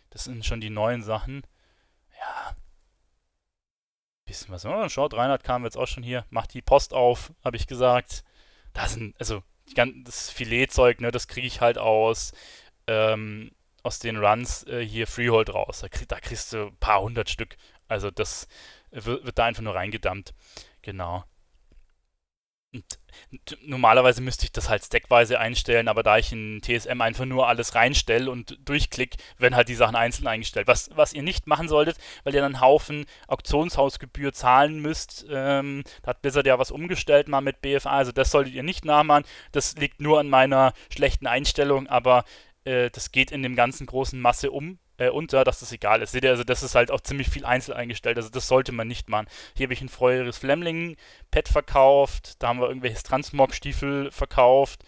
Das sind schon die neuen Sachen. Ja. Bisschen was. Oh, schau, 300 kamen jetzt auch schon hier. Macht die Post auf, habe ich gesagt. Da sind, also, das Filetzeug, ne, das kriege ich halt aus, ähm, aus den Runs äh, hier Freehold raus. Da, krieg, da, kriegst du ein paar hundert Stück. Also, das wird, wird da einfach nur reingedammt. Genau. Und normalerweise müsste ich das halt stackweise einstellen, aber da ich in TSM einfach nur alles reinstelle und durchklick, werden halt die Sachen einzeln eingestellt. Was, was ihr nicht machen solltet, weil ihr dann einen Haufen Auktionshausgebühr zahlen müsst. Ähm, da hat Blizzard ja was umgestellt mal mit BFA, also das solltet ihr nicht nachmachen. Das liegt nur an meiner schlechten Einstellung, aber äh, das geht in dem ganzen großen Masse um äh, unter, dass das egal ist. Seht ihr, also das ist halt auch ziemlich viel einzeln eingestellt, also das sollte man nicht machen. Hier habe ich ein früheres Flemling-Pad verkauft, da haben wir irgendwelches Transmog-Stiefel verkauft,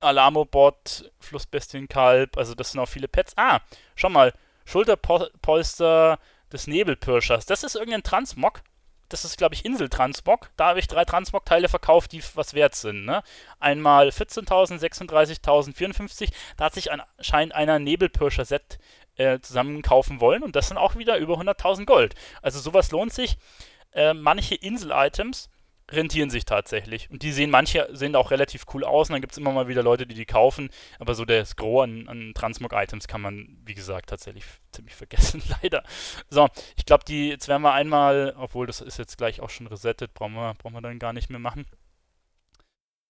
Alarmobot, Flussbestienkalb, also das sind auch viele Pads. Ah, schau mal, Schulterpolster des Nebelpirschers, das ist irgendein Transmog das ist, glaube ich, Insel-Transmog. Da habe ich drei Transmog-Teile verkauft, die was wert sind. Ne? Einmal 14.000, 36.000, 54. Da hat sich anscheinend einer Nebelpirscher-Set äh, zusammen kaufen wollen und das sind auch wieder über 100.000 Gold. Also sowas lohnt sich. Äh, manche Insel-Items rentieren sich tatsächlich. Und die sehen, manche sehen auch relativ cool aus und dann gibt es immer mal wieder Leute, die die kaufen. Aber so das Gros an, an Transmog-Items kann man, wie gesagt, tatsächlich ziemlich vergessen, leider. So, ich glaube, die, jetzt werden wir einmal, obwohl das ist jetzt gleich auch schon resettet, brauchen wir, brauchen wir dann gar nicht mehr machen.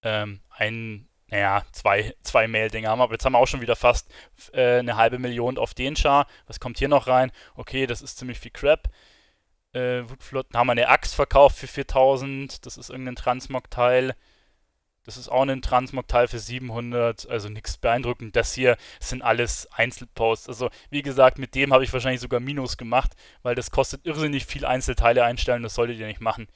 Ähm, ein, naja, zwei, zwei Mail-Dinger haben wir, aber jetzt haben wir auch schon wieder fast äh, eine halbe Million auf den Char. Was kommt hier noch rein? Okay, das ist ziemlich viel Crap. Äh, Wutflotten haben eine Axt verkauft für 4000. Das ist irgendein Transmog-Teil. Das ist auch ein Transmog-Teil für 700. Also nichts beeindruckend. Das hier sind alles Einzelposts. Also wie gesagt, mit dem habe ich wahrscheinlich sogar Minus gemacht, weil das kostet irrsinnig viel Einzelteile einstellen. Das solltet ihr nicht machen.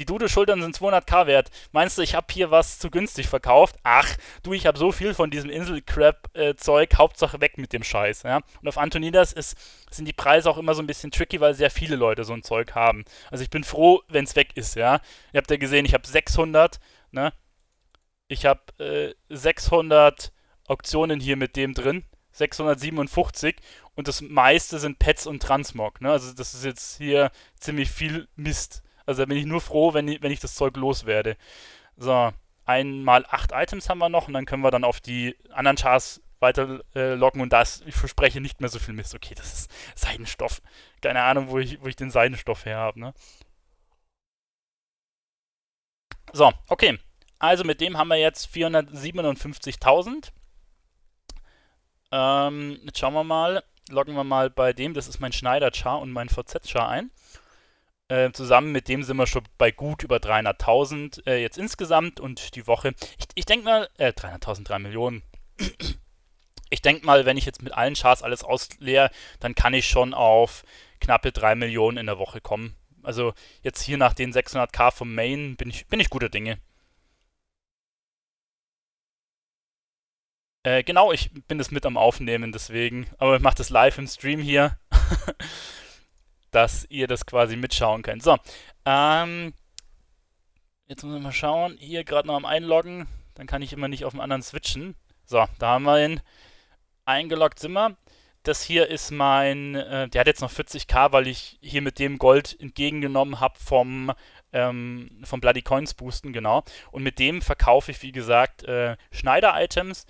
Die Dude-Schultern sind 200k wert. Meinst du, ich habe hier was zu günstig verkauft? Ach, du, ich habe so viel von diesem Insel-Crab-Zeug. Äh, Hauptsache weg mit dem Scheiß. Ja? Und auf Antonidas ist, sind die Preise auch immer so ein bisschen tricky, weil sehr viele Leute so ein Zeug haben. Also ich bin froh, wenn es weg ist. Ja? Ihr habt ja gesehen, ich habe 600. Ne? Ich habe äh, 600 Auktionen hier mit dem drin. 657 und das meiste sind Pets und Transmog. Ne? Also das ist jetzt hier ziemlich viel Mist. Also da bin ich nur froh, wenn ich, wenn ich das Zeug loswerde. So, einmal acht Items haben wir noch und dann können wir dann auf die anderen Chars weiter äh, locken und da ist, ich verspreche, nicht mehr so viel Mist. Okay, das ist Seidenstoff. Keine Ahnung, wo ich, wo ich den Seidenstoff her habe, ne? So, okay. Also mit dem haben wir jetzt 457.000. Ähm, jetzt schauen wir mal. Loggen wir mal bei dem, das ist mein Schneider-Char und mein VZ-Char ein. Äh, zusammen mit dem sind wir schon bei gut über 300.000 äh, jetzt insgesamt und die Woche. Ich, ich denke mal, äh, 300.000, 3 Millionen. Ich denke mal, wenn ich jetzt mit allen Charts alles ausleere, dann kann ich schon auf knappe 3 Millionen in der Woche kommen. Also jetzt hier nach den 600k vom Main bin ich, bin ich guter Dinge. Äh, genau, ich bin das mit am Aufnehmen, deswegen. Aber ich mache das live im Stream hier. dass ihr das quasi mitschauen könnt. So, ähm, Jetzt muss ich mal schauen. Hier gerade noch am Einloggen. Dann kann ich immer nicht auf den anderen switchen. So, da haben wir ihn. Eingeloggt sind wir. Das hier ist mein, äh, der hat jetzt noch 40k, weil ich hier mit dem Gold entgegengenommen habe vom, ähm, vom Bloody Coins Boosten, genau. Und mit dem verkaufe ich, wie gesagt, äh, Schneider-Items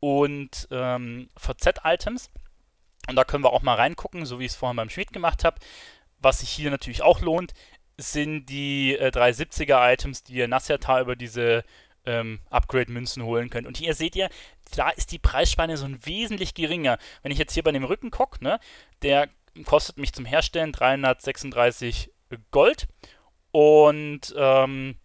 und ähm, VZ-Items. Und da können wir auch mal reingucken, so wie ich es vorhin beim Schmied gemacht habe. Was sich hier natürlich auch lohnt, sind die äh, 370er-Items, die ihr Nassertal über diese ähm, Upgrade-Münzen holen könnt. Und hier seht ihr, da ist die Preisspanne so ein wesentlich geringer. Wenn ich jetzt hier bei dem Rücken gucke, ne, der kostet mich zum Herstellen 336 Gold. Und ähm,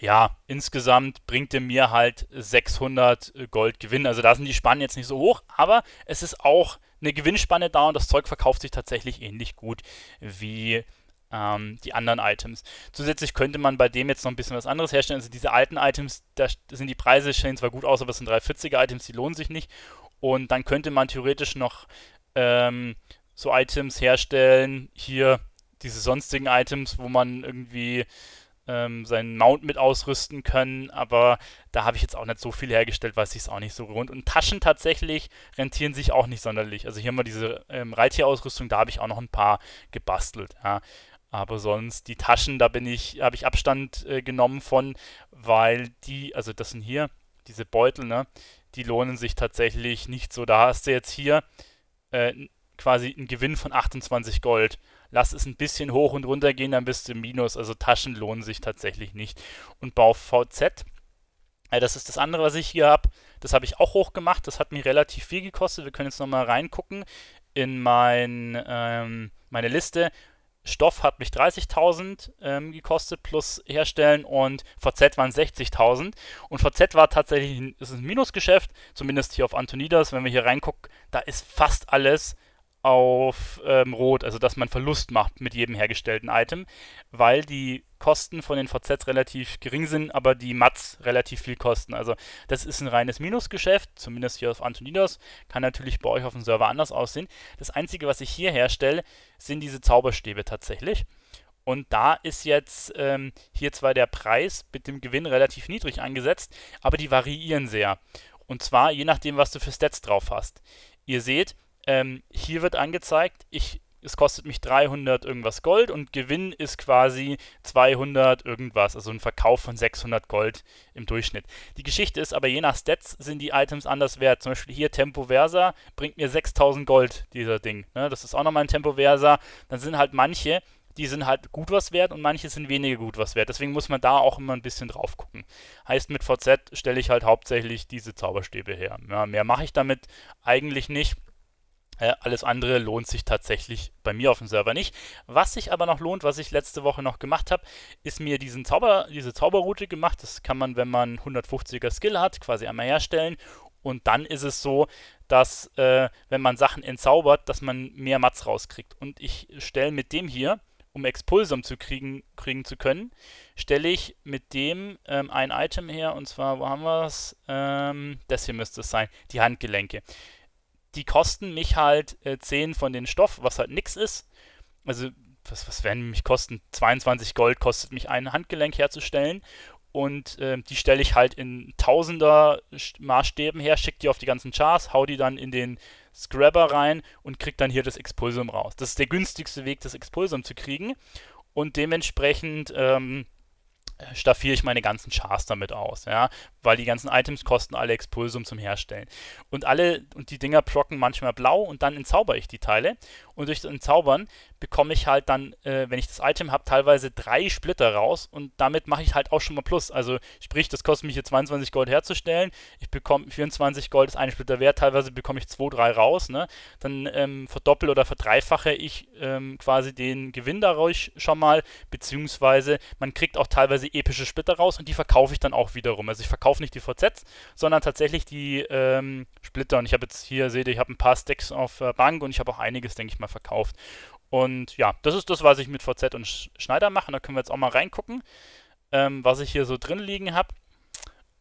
ja, insgesamt bringt er mir halt 600 Gold Gewinn. Also da sind die Spannen jetzt nicht so hoch, aber es ist auch eine Gewinnspanne da und das Zeug verkauft sich tatsächlich ähnlich gut wie ähm, die anderen Items. Zusätzlich könnte man bei dem jetzt noch ein bisschen was anderes herstellen. Also diese alten Items, da sind die Preise stehen zwar gut aus, aber es sind 340er Items, die lohnen sich nicht. Und dann könnte man theoretisch noch ähm, so Items herstellen, hier diese sonstigen Items, wo man irgendwie ähm, seinen Mount mit ausrüsten können, aber da habe ich jetzt auch nicht so viel hergestellt, weil es sich auch nicht so lohnt. Und Taschen tatsächlich rentieren sich auch nicht sonderlich. Also hier haben wir diese ähm, Reittierausrüstung, da habe ich auch noch ein paar gebastelt. Ja. Aber sonst, die Taschen, da bin ich, habe ich Abstand äh, genommen von, weil die, also das sind hier, diese Beutel, ne, die lohnen sich tatsächlich nicht so. Da hast du jetzt hier äh, quasi einen Gewinn von 28 Gold. Lass es ein bisschen hoch und runter gehen, dann bist du im Minus. Also Taschen lohnen sich tatsächlich nicht. Und Bau VZ, äh, das ist das andere, was ich hier habe. Das habe ich auch hoch gemacht. Das hat mir relativ viel gekostet. Wir können jetzt nochmal reingucken in mein, ähm, meine Liste. Stoff hat mich 30.000 ähm, gekostet plus Herstellen und VZ waren 60.000. Und VZ war tatsächlich ein, ist ein Minusgeschäft, zumindest hier auf Antonidas. Wenn wir hier reingucken, da ist fast alles auf ähm, Rot, also dass man Verlust macht mit jedem hergestellten Item, weil die Kosten von den VZs relativ gering sind, aber die Mats relativ viel kosten. Also das ist ein reines Minusgeschäft, zumindest hier auf Antonidos. Kann natürlich bei euch auf dem Server anders aussehen. Das Einzige, was ich hier herstelle, sind diese Zauberstäbe tatsächlich. Und da ist jetzt ähm, hier zwar der Preis mit dem Gewinn relativ niedrig angesetzt, aber die variieren sehr. Und zwar je nachdem, was du für Stats drauf hast. Ihr seht, ähm, hier wird angezeigt, ich, es kostet mich 300 irgendwas Gold und Gewinn ist quasi 200 irgendwas, also ein Verkauf von 600 Gold im Durchschnitt. Die Geschichte ist aber, je nach Stats sind die Items anders wert. Zum Beispiel hier Tempo Versa bringt mir 6000 Gold, dieser Ding. Ne? Das ist auch nochmal ein Tempo Versa. Dann sind halt manche, die sind halt gut was wert und manche sind weniger gut was wert. Deswegen muss man da auch immer ein bisschen drauf gucken. Heißt, mit VZ stelle ich halt hauptsächlich diese Zauberstäbe her. Ja, mehr mache ich damit eigentlich nicht. Äh, alles andere lohnt sich tatsächlich bei mir auf dem Server nicht. Was sich aber noch lohnt, was ich letzte Woche noch gemacht habe, ist mir diesen Zauber, diese Zauberroute gemacht. Das kann man, wenn man 150er Skill hat, quasi einmal herstellen. Und dann ist es so, dass äh, wenn man Sachen entzaubert, dass man mehr Mats rauskriegt. Und ich stelle mit dem hier, um Expulsum zu kriegen, kriegen zu können, stelle ich mit dem ähm, ein Item her. Und zwar, wo haben wir es? Ähm, das hier müsste es sein, die Handgelenke die kosten mich halt äh, 10 von den Stoff, was halt nix ist. Also, was, was werden mich kosten? 22 Gold kostet mich ein Handgelenk herzustellen. Und äh, die stelle ich halt in Tausender Maßstäben her, schicke die auf die ganzen Chars, hau die dann in den Scrabber rein und krieg dann hier das Expulsum raus. Das ist der günstigste Weg, das Expulsum zu kriegen. Und dementsprechend ähm, staffiere ich meine ganzen Chars damit aus, ja, weil die ganzen Items kosten alle Expulsum zum Herstellen. Und alle, und die Dinger procken manchmal blau und dann entzauber ich die Teile. Und durch das Entzaubern bekomme ich halt dann, äh, wenn ich das Item habe, teilweise drei Splitter raus und damit mache ich halt auch schon mal Plus. Also sprich, das kostet mich hier 22 Gold herzustellen. Ich bekomme 24 Gold ist ein Splitter wert, teilweise bekomme ich 2, 3 raus, ne? Dann ähm, verdoppel oder verdreifache ich ähm, quasi den Gewinn dadurch schon mal, beziehungsweise man kriegt auch teilweise epische Splitter raus und die verkaufe ich dann auch wiederum. Also ich verkaufe nicht die VZs, sondern tatsächlich die ähm, Splitter. Und ich habe jetzt hier, seht ihr, ich habe ein paar Stacks auf äh, Bank und ich habe auch einiges, denke ich mal, verkauft. Und ja, das ist das, was ich mit VZ und Schneider mache. Und da können wir jetzt auch mal reingucken, ähm, was ich hier so drin liegen habe.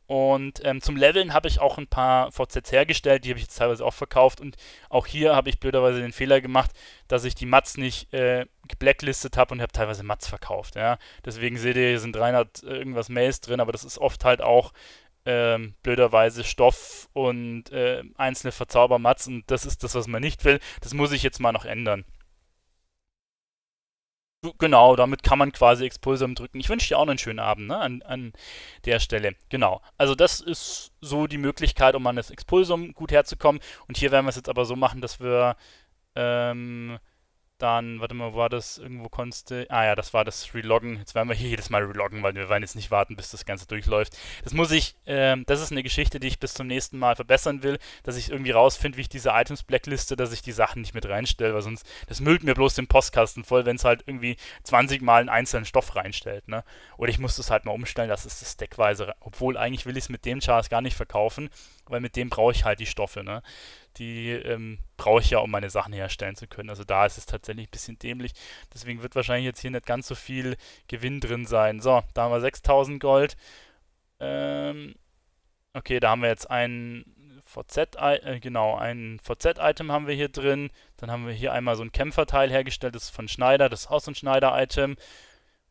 Und ähm, zum Leveln habe ich auch ein paar VZs hergestellt, die habe ich jetzt teilweise auch verkauft. Und auch hier habe ich blöderweise den Fehler gemacht, dass ich die Mats nicht äh, geblacklistet habe und habe teilweise Mats verkauft. Ja? Deswegen seht ihr, hier sind 300 irgendwas Mails drin, aber das ist oft halt auch ähm, blöderweise Stoff und äh, einzelne Verzaubermats und das ist das, was man nicht will. Das muss ich jetzt mal noch ändern. Genau, damit kann man quasi Expulsum drücken. Ich wünsche dir auch einen schönen Abend ne, an, an der Stelle. Genau. Also das ist so die Möglichkeit, um an das Expulsum gut herzukommen. Und hier werden wir es jetzt aber so machen, dass wir ähm, dann, warte mal, war das irgendwo konste. Ah ja, das war das Reloggen. Jetzt werden wir hier jedes Mal reloggen, weil wir werden jetzt nicht warten, bis das Ganze durchläuft. Das muss ich, ähm, das ist eine Geschichte, die ich bis zum nächsten Mal verbessern will, dass ich irgendwie rausfinde, wie ich diese Items blackliste, dass ich die Sachen nicht mit reinstelle, weil sonst, das müllt mir bloß den Postkasten voll, wenn es halt irgendwie 20 Mal einen einzelnen Stoff reinstellt, ne? Oder ich muss das halt mal umstellen, dass es das deckweise, obwohl eigentlich will ich es mit dem Chars gar nicht verkaufen, weil mit dem brauche ich halt die Stoffe, ne? die ähm, brauche ich ja, um meine Sachen herstellen zu können. Also da ist es tatsächlich ein bisschen dämlich. Deswegen wird wahrscheinlich jetzt hier nicht ganz so viel Gewinn drin sein. So, da haben wir 6000 Gold. Ähm, okay, da haben wir jetzt ein VZ, äh, genau, ein VZ-Item haben wir hier drin. Dann haben wir hier einmal so ein Kämpferteil hergestellt, das ist von Schneider, das ist auch so ein Schneider-Item.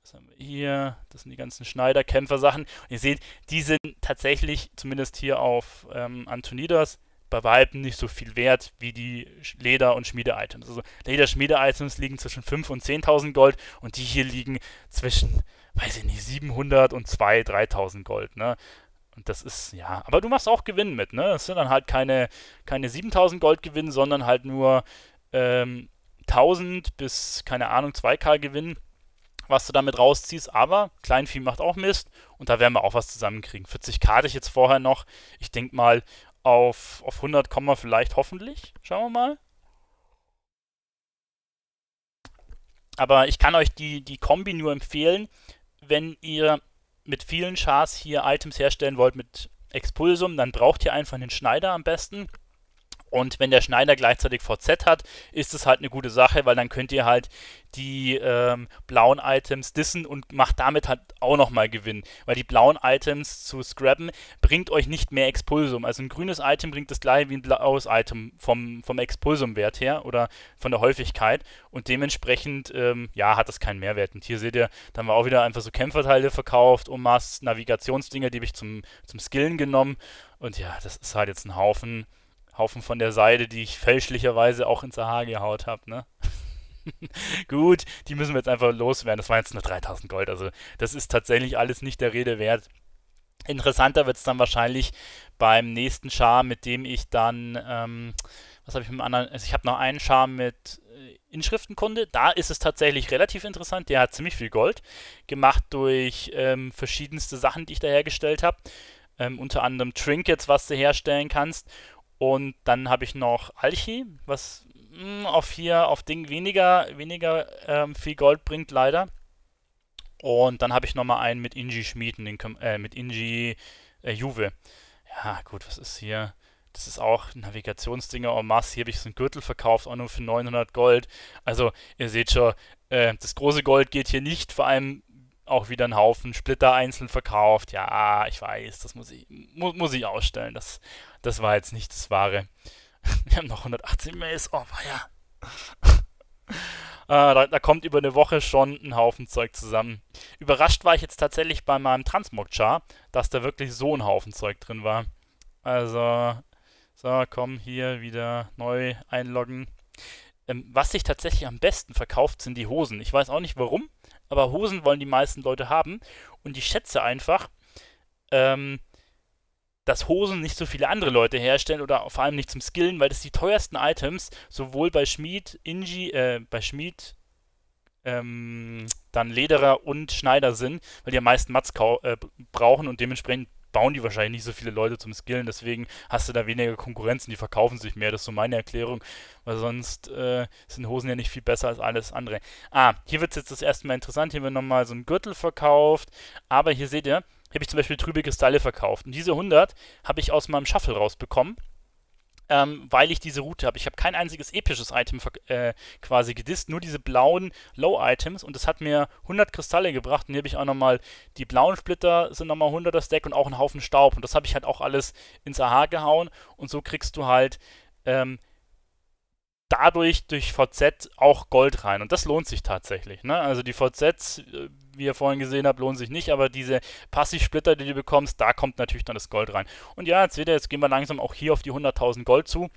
Was haben wir hier? Das sind die ganzen Schneider-Kämpfer-Sachen. Ihr seht, die sind tatsächlich, zumindest hier auf ähm, Antonidas, bei Weitem nicht so viel wert wie die Leder- und Schmiede-Items. Also Leder-Schmiede-Items liegen zwischen 5.000 und 10.000 Gold und die hier liegen zwischen, weiß ich nicht, 700 und 2.000, 3.000 Gold, ne? Und das ist, ja, aber du machst auch Gewinn mit, ne? Das sind dann halt keine, keine 7000 Gold Gewinn, sondern halt nur ähm, 1000 bis, keine Ahnung, 2k Gewinn, was du damit rausziehst. Aber Kleinvieh macht auch Mist und da werden wir auch was zusammenkriegen. 40k hatte ich jetzt vorher noch. Ich denke mal, auf, auf 100 kommen wir vielleicht hoffentlich. Schauen wir mal. Aber ich kann euch die, die Kombi nur empfehlen, wenn ihr mit vielen Chars hier Items herstellen wollt mit Expulsum, dann braucht ihr einfach einen Schneider am besten. Und wenn der Schneider gleichzeitig VZ hat, ist es halt eine gute Sache, weil dann könnt ihr halt die ähm, blauen Items dissen und macht damit halt auch nochmal Gewinn. Weil die blauen Items zu scrappen bringt euch nicht mehr Expulsum. Also ein grünes Item bringt das gleiche wie ein blaues Item vom, vom Expulsum-Wert her oder von der Häufigkeit. Und dementsprechend, ähm, ja, hat das keinen Mehrwert. Und hier seht ihr, da haben wir auch wieder einfach so Kämpferteile verkauft, Omas Navigationsdinger, die habe ich zum, zum Skillen genommen. Und ja, das ist halt jetzt ein Haufen Haufen von der Seite, die ich fälschlicherweise auch ins AH gehaut habe, ne? Gut, die müssen wir jetzt einfach loswerden. Das waren jetzt nur 3000 Gold. Also, das ist tatsächlich alles nicht der Rede wert. Interessanter wird es dann wahrscheinlich beim nächsten Char, mit dem ich dann, ähm, was habe ich mit dem anderen, also ich habe noch einen Char mit äh, Inschriftenkunde, da ist es tatsächlich relativ interessant, der hat ziemlich viel Gold, gemacht durch ähm, verschiedenste Sachen, die ich da hergestellt habe, ähm, unter anderem Trinkets, was du herstellen kannst und dann habe ich noch Alchi, was mh, hm, auf hier auf Ding weniger, weniger ähm, viel Gold bringt, leider. Und dann habe ich nochmal einen mit Inji Schmieden, den, äh, mit Inji äh, Juve. Ja, gut, was ist hier? Das ist auch Navigationsdinger en masse. Hier habe ich so einen Gürtel verkauft, auch nur für 900 Gold. Also, ihr seht schon, äh, das große Gold geht hier nicht. Vor allem auch wieder ein Haufen Splitter einzeln verkauft. Ja, ich weiß, das muss ich, mu muss ich ausstellen. Das, das war jetzt nicht das Wahre. Wir haben noch 118 Mails. Oh, ja. äh, da, da, kommt über eine Woche schon ein Haufen Zeug zusammen. Überrascht war ich jetzt tatsächlich bei meinem Transmog-Char, dass da wirklich so ein Haufen Zeug drin war. Also, so, komm, hier wieder neu einloggen. Ähm, was sich tatsächlich am besten verkauft, sind die Hosen. Ich weiß auch nicht warum aber Hosen wollen die meisten Leute haben. Und ich schätze einfach, ähm, dass Hosen nicht so viele andere Leute herstellen oder vor allem nicht zum Skillen, weil das die teuersten Items sowohl bei Schmied, Inji, äh, bei Schmied, ähm, dann Lederer und Schneider sind, weil die am meisten Mats äh, brauchen und dementsprechend bauen die wahrscheinlich nicht so viele Leute zum Skillen, deswegen hast du da weniger Konkurrenz und die verkaufen sich mehr. Das ist so meine Erklärung, weil sonst äh, sind Hosen ja nicht viel besser als alles andere. Ah, hier wird es jetzt das erste Mal interessant. Hier wird nochmal so ein Gürtel verkauft, aber hier seht ihr, habe ich zum Beispiel trübe Kristalle verkauft. Und diese 100 habe ich aus meinem Shuffle rausbekommen. Ähm, weil ich diese Route habe. Ich habe kein einziges episches Item äh, quasi gedisst, nur diese blauen Low-Items und das hat mir 100 Kristalle gebracht und hier habe ich auch nochmal die blauen Splitter sind nochmal 100er Stack und auch einen Haufen Staub und das habe ich halt auch alles ins AH gehauen und so kriegst du halt ähm, dadurch durch VZ auch Gold rein. Und das lohnt sich tatsächlich. Ne? Also die VZs, äh, wie ihr vorhin gesehen habt, lohnen sich nicht, aber diese Passivsplitter, die du bekommst, da kommt natürlich dann das Gold rein. Und ja, jetzt seht ihr, jetzt gehen wir langsam auch hier auf die 100.000 Gold zu.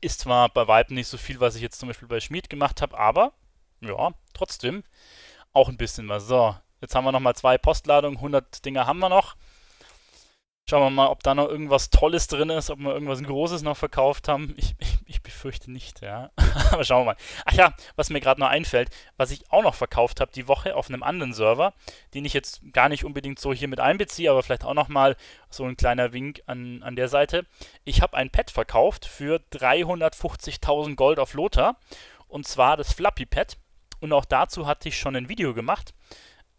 Ist zwar bei Weitem nicht so viel, was ich jetzt zum Beispiel bei Schmied gemacht habe, aber ja, trotzdem auch ein bisschen was. So, jetzt haben wir nochmal zwei Postladungen, 100 Dinger haben wir noch. Schauen wir mal, ob da noch irgendwas Tolles drin ist, ob wir irgendwas Großes noch verkauft haben. Ich, ich, ich befürchte nicht, ja. aber schauen wir mal. Ach ja, was mir gerade noch einfällt, was ich auch noch verkauft habe die Woche auf einem anderen Server, den ich jetzt gar nicht unbedingt so hier mit einbeziehe, aber vielleicht auch nochmal so ein kleiner Wink an, an der Seite. Ich habe ein Pad verkauft für 350.000 Gold auf Lothar. Und zwar das Fluppy Pad. Und auch dazu hatte ich schon ein Video gemacht.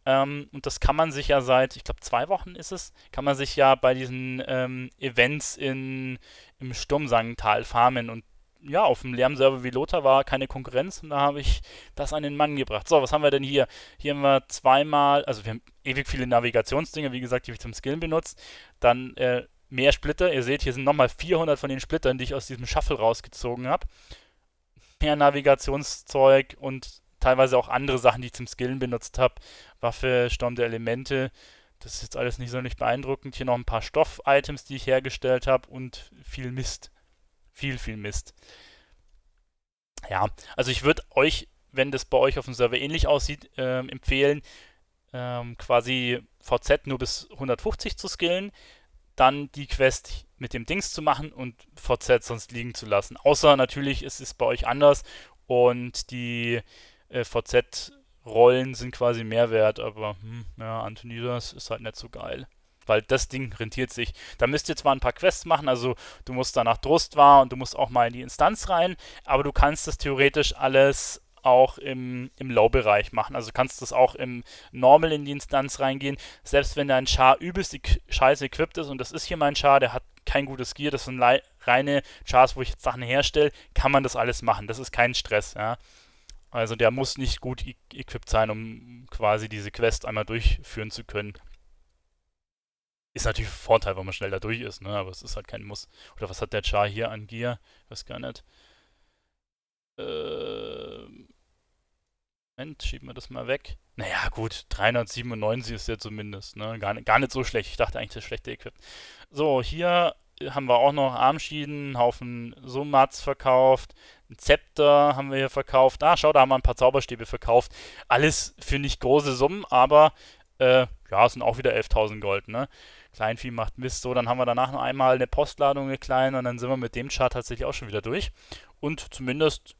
Ähm, und das kann man sich ja seit, ich glaube, zwei Wochen ist es, kann man sich ja bei diesen ähm, Events in, im Sturmsangental farmen. Und ja, auf dem Lärmserver wie Lothar war keine Konkurrenz und da habe ich das an den Mann gebracht. So, was haben wir denn hier? Hier haben wir zweimal, also wir haben ewig viele Navigationsdinge, wie gesagt, die ich zum Skillen benutzt. Dann äh, mehr Splitter. Ihr seht, hier sind nochmal 400 von den Splittern, die ich aus diesem Shuffle rausgezogen habe. Mehr Navigationszeug und teilweise auch andere Sachen, die ich zum Skillen benutzt habe. Waffe, Sturm der Elemente. Das ist jetzt alles nicht sonderlich beeindruckend. Hier noch ein paar Stoff-Items, die ich hergestellt habe und viel Mist. Viel, viel Mist. Ja, also ich würde euch, wenn das bei euch auf dem Server ähnlich aussieht, äh, empfehlen, ähm, quasi VZ nur bis 150 zu skillen, dann die Quest mit dem Dings zu machen und VZ sonst liegen zu lassen. Außer natürlich ist es bei euch anders und die äh, VZ-Rollen sind quasi Mehrwert, aber hm, ja, Antonidas ist halt nicht so geil. Weil das Ding rentiert sich. Da müsst ihr zwar ein paar Quests machen, also du musst da nach Drustwar und du musst auch mal in die Instanz rein, aber du kannst das theoretisch alles auch im, im Low-Bereich machen. Also kannst das auch im Normal in die Instanz reingehen. Selbst wenn dein Char übelst die Scheiße equipped ist, und das ist hier mein Char, der hat kein gutes Gear, das sind reine Chars, wo ich jetzt Sachen herstelle, kann man das alles machen. Das ist kein Stress. Ja. Also der muss nicht gut e equipped sein, um quasi diese Quest einmal durchführen zu können. Ist natürlich ein Vorteil, wenn man schnell da durch ist, ne? aber es ist halt kein Muss. Oder was hat der Char hier an Gear? Ich weiß gar nicht. Ähm Moment, schieben wir das mal weg. Naja, gut, 397 ist ja zumindest, ne? Gar, gar nicht so schlecht. Ich dachte eigentlich, das schlechte Equip. So, hier haben wir auch noch Armschienen, einen Haufen Sumats verkauft, ein Zepter haben wir hier verkauft. Ah, schau, da haben wir ein paar Zauberstäbe verkauft. Alles für nicht große Summen, aber äh, ja, es sind auch wieder 11.000 Gold, ne? Kleinvieh macht Mist. So, dann haben wir danach noch einmal eine Postladung geklein und dann sind wir mit dem Chart tatsächlich auch schon wieder durch. Und zumindest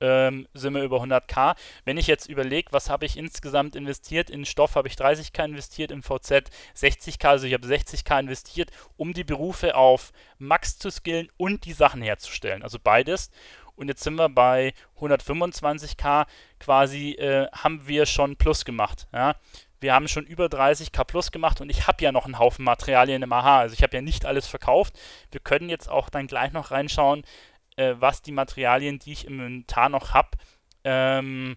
ähm, sind wir über 100k. Wenn ich jetzt überlege, was habe ich insgesamt investiert, in Stoff habe ich 30k investiert, im VZ 60k, also ich habe 60k investiert, um die Berufe auf Max zu skillen und die Sachen herzustellen. Also beides. Und jetzt sind wir bei 125k, quasi äh, haben wir schon Plus gemacht. Ja? Wir haben schon über 30k Plus gemacht und ich habe ja noch einen Haufen Materialien im AHA. Also ich habe ja nicht alles verkauft. Wir können jetzt auch dann gleich noch reinschauen, äh, was die Materialien, die ich im Inventar noch habe, ähm,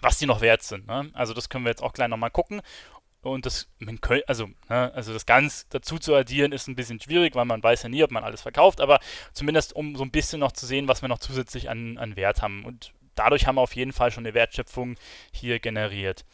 was die noch wert sind. Ne? Also das können wir jetzt auch gleich nochmal gucken. Und das, also, ne, also das ganz dazu zu addieren, ist ein bisschen schwierig, weil man weiß ja nie, ob man alles verkauft, aber zumindest um so ein bisschen noch zu sehen, was wir noch zusätzlich an, an Wert haben. Und dadurch haben wir auf jeden Fall schon eine Wertschöpfung hier generiert.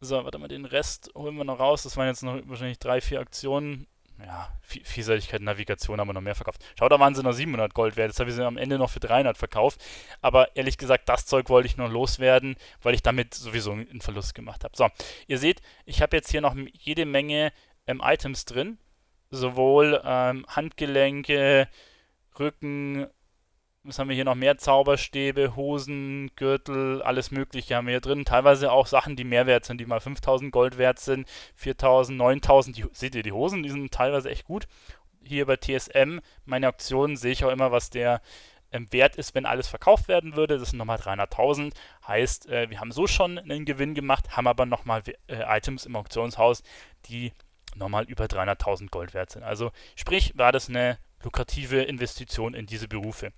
So, warte mal, den Rest holen wir noch raus. Das waren jetzt noch wahrscheinlich drei, vier Aktionen ja, Vielseitigkeit, Navigation haben wir noch mehr verkauft. Schau, da waren sie noch 700 Gold wert. Jetzt habe ich sie am Ende noch für 300 verkauft. Aber ehrlich gesagt, das Zeug wollte ich noch loswerden, weil ich damit sowieso einen Verlust gemacht habe. So, ihr seht, ich habe jetzt hier noch jede Menge ähm, Items drin. Sowohl ähm, Handgelenke, Rücken, was haben wir hier noch mehr? Zauberstäbe, Hosen, Gürtel, alles Mögliche haben wir hier drin. Teilweise auch Sachen, die mehr wert sind, die mal 5000 Gold wert sind, 4000, 9000. Die, seht ihr, die Hosen, die sind teilweise echt gut. Hier bei TSM, meine Auktionen, sehe ich auch immer, was der ähm, Wert ist, wenn alles verkauft werden würde. Das sind nochmal 300.000. Heißt, äh, wir haben so schon einen Gewinn gemacht, haben aber nochmal äh, Items im Auktionshaus, die nochmal über 300.000 Gold wert sind. Also sprich, war das eine lukrative Investition in diese Berufe.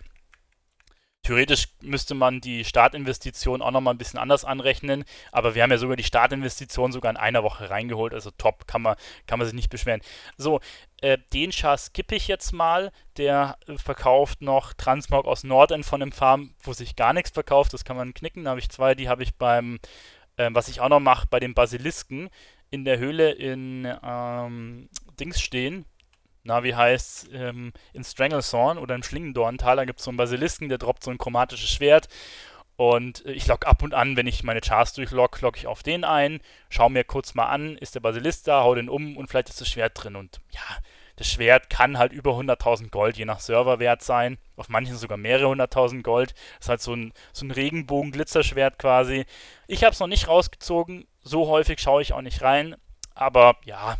Theoretisch müsste man die Startinvestition auch nochmal ein bisschen anders anrechnen, aber wir haben ja sogar die Startinvestition sogar in einer Woche reingeholt, also top, kann man, kann man sich nicht beschweren. So, äh, den Char skippe ich jetzt mal, der verkauft noch Transmog aus Nordend von dem Farm, wo sich gar nichts verkauft, das kann man knicken, da habe ich zwei, die habe ich beim, äh, was ich auch noch mache, bei den Basilisken in der Höhle in ähm, Dings stehen, na, wie heißt ähm, in Stranglethorn oder im Schlingendorntal, da gibt es so einen Basilisken, der droppt so ein chromatisches Schwert. Und äh, ich log ab und an, wenn ich meine Chars durchlog, log ich auf den ein, schau mir kurz mal an, ist der Basilisk da, hau den um und vielleicht ist das Schwert drin. Und ja, das Schwert kann halt über 100.000 Gold je nach Serverwert sein. Auf manchen sogar mehrere hunderttausend Gold. Das ist halt so ein, so ein Regenbogen-Glitzerschwert quasi. Ich habe es noch nicht rausgezogen. So häufig schaue ich auch nicht rein. Aber ja,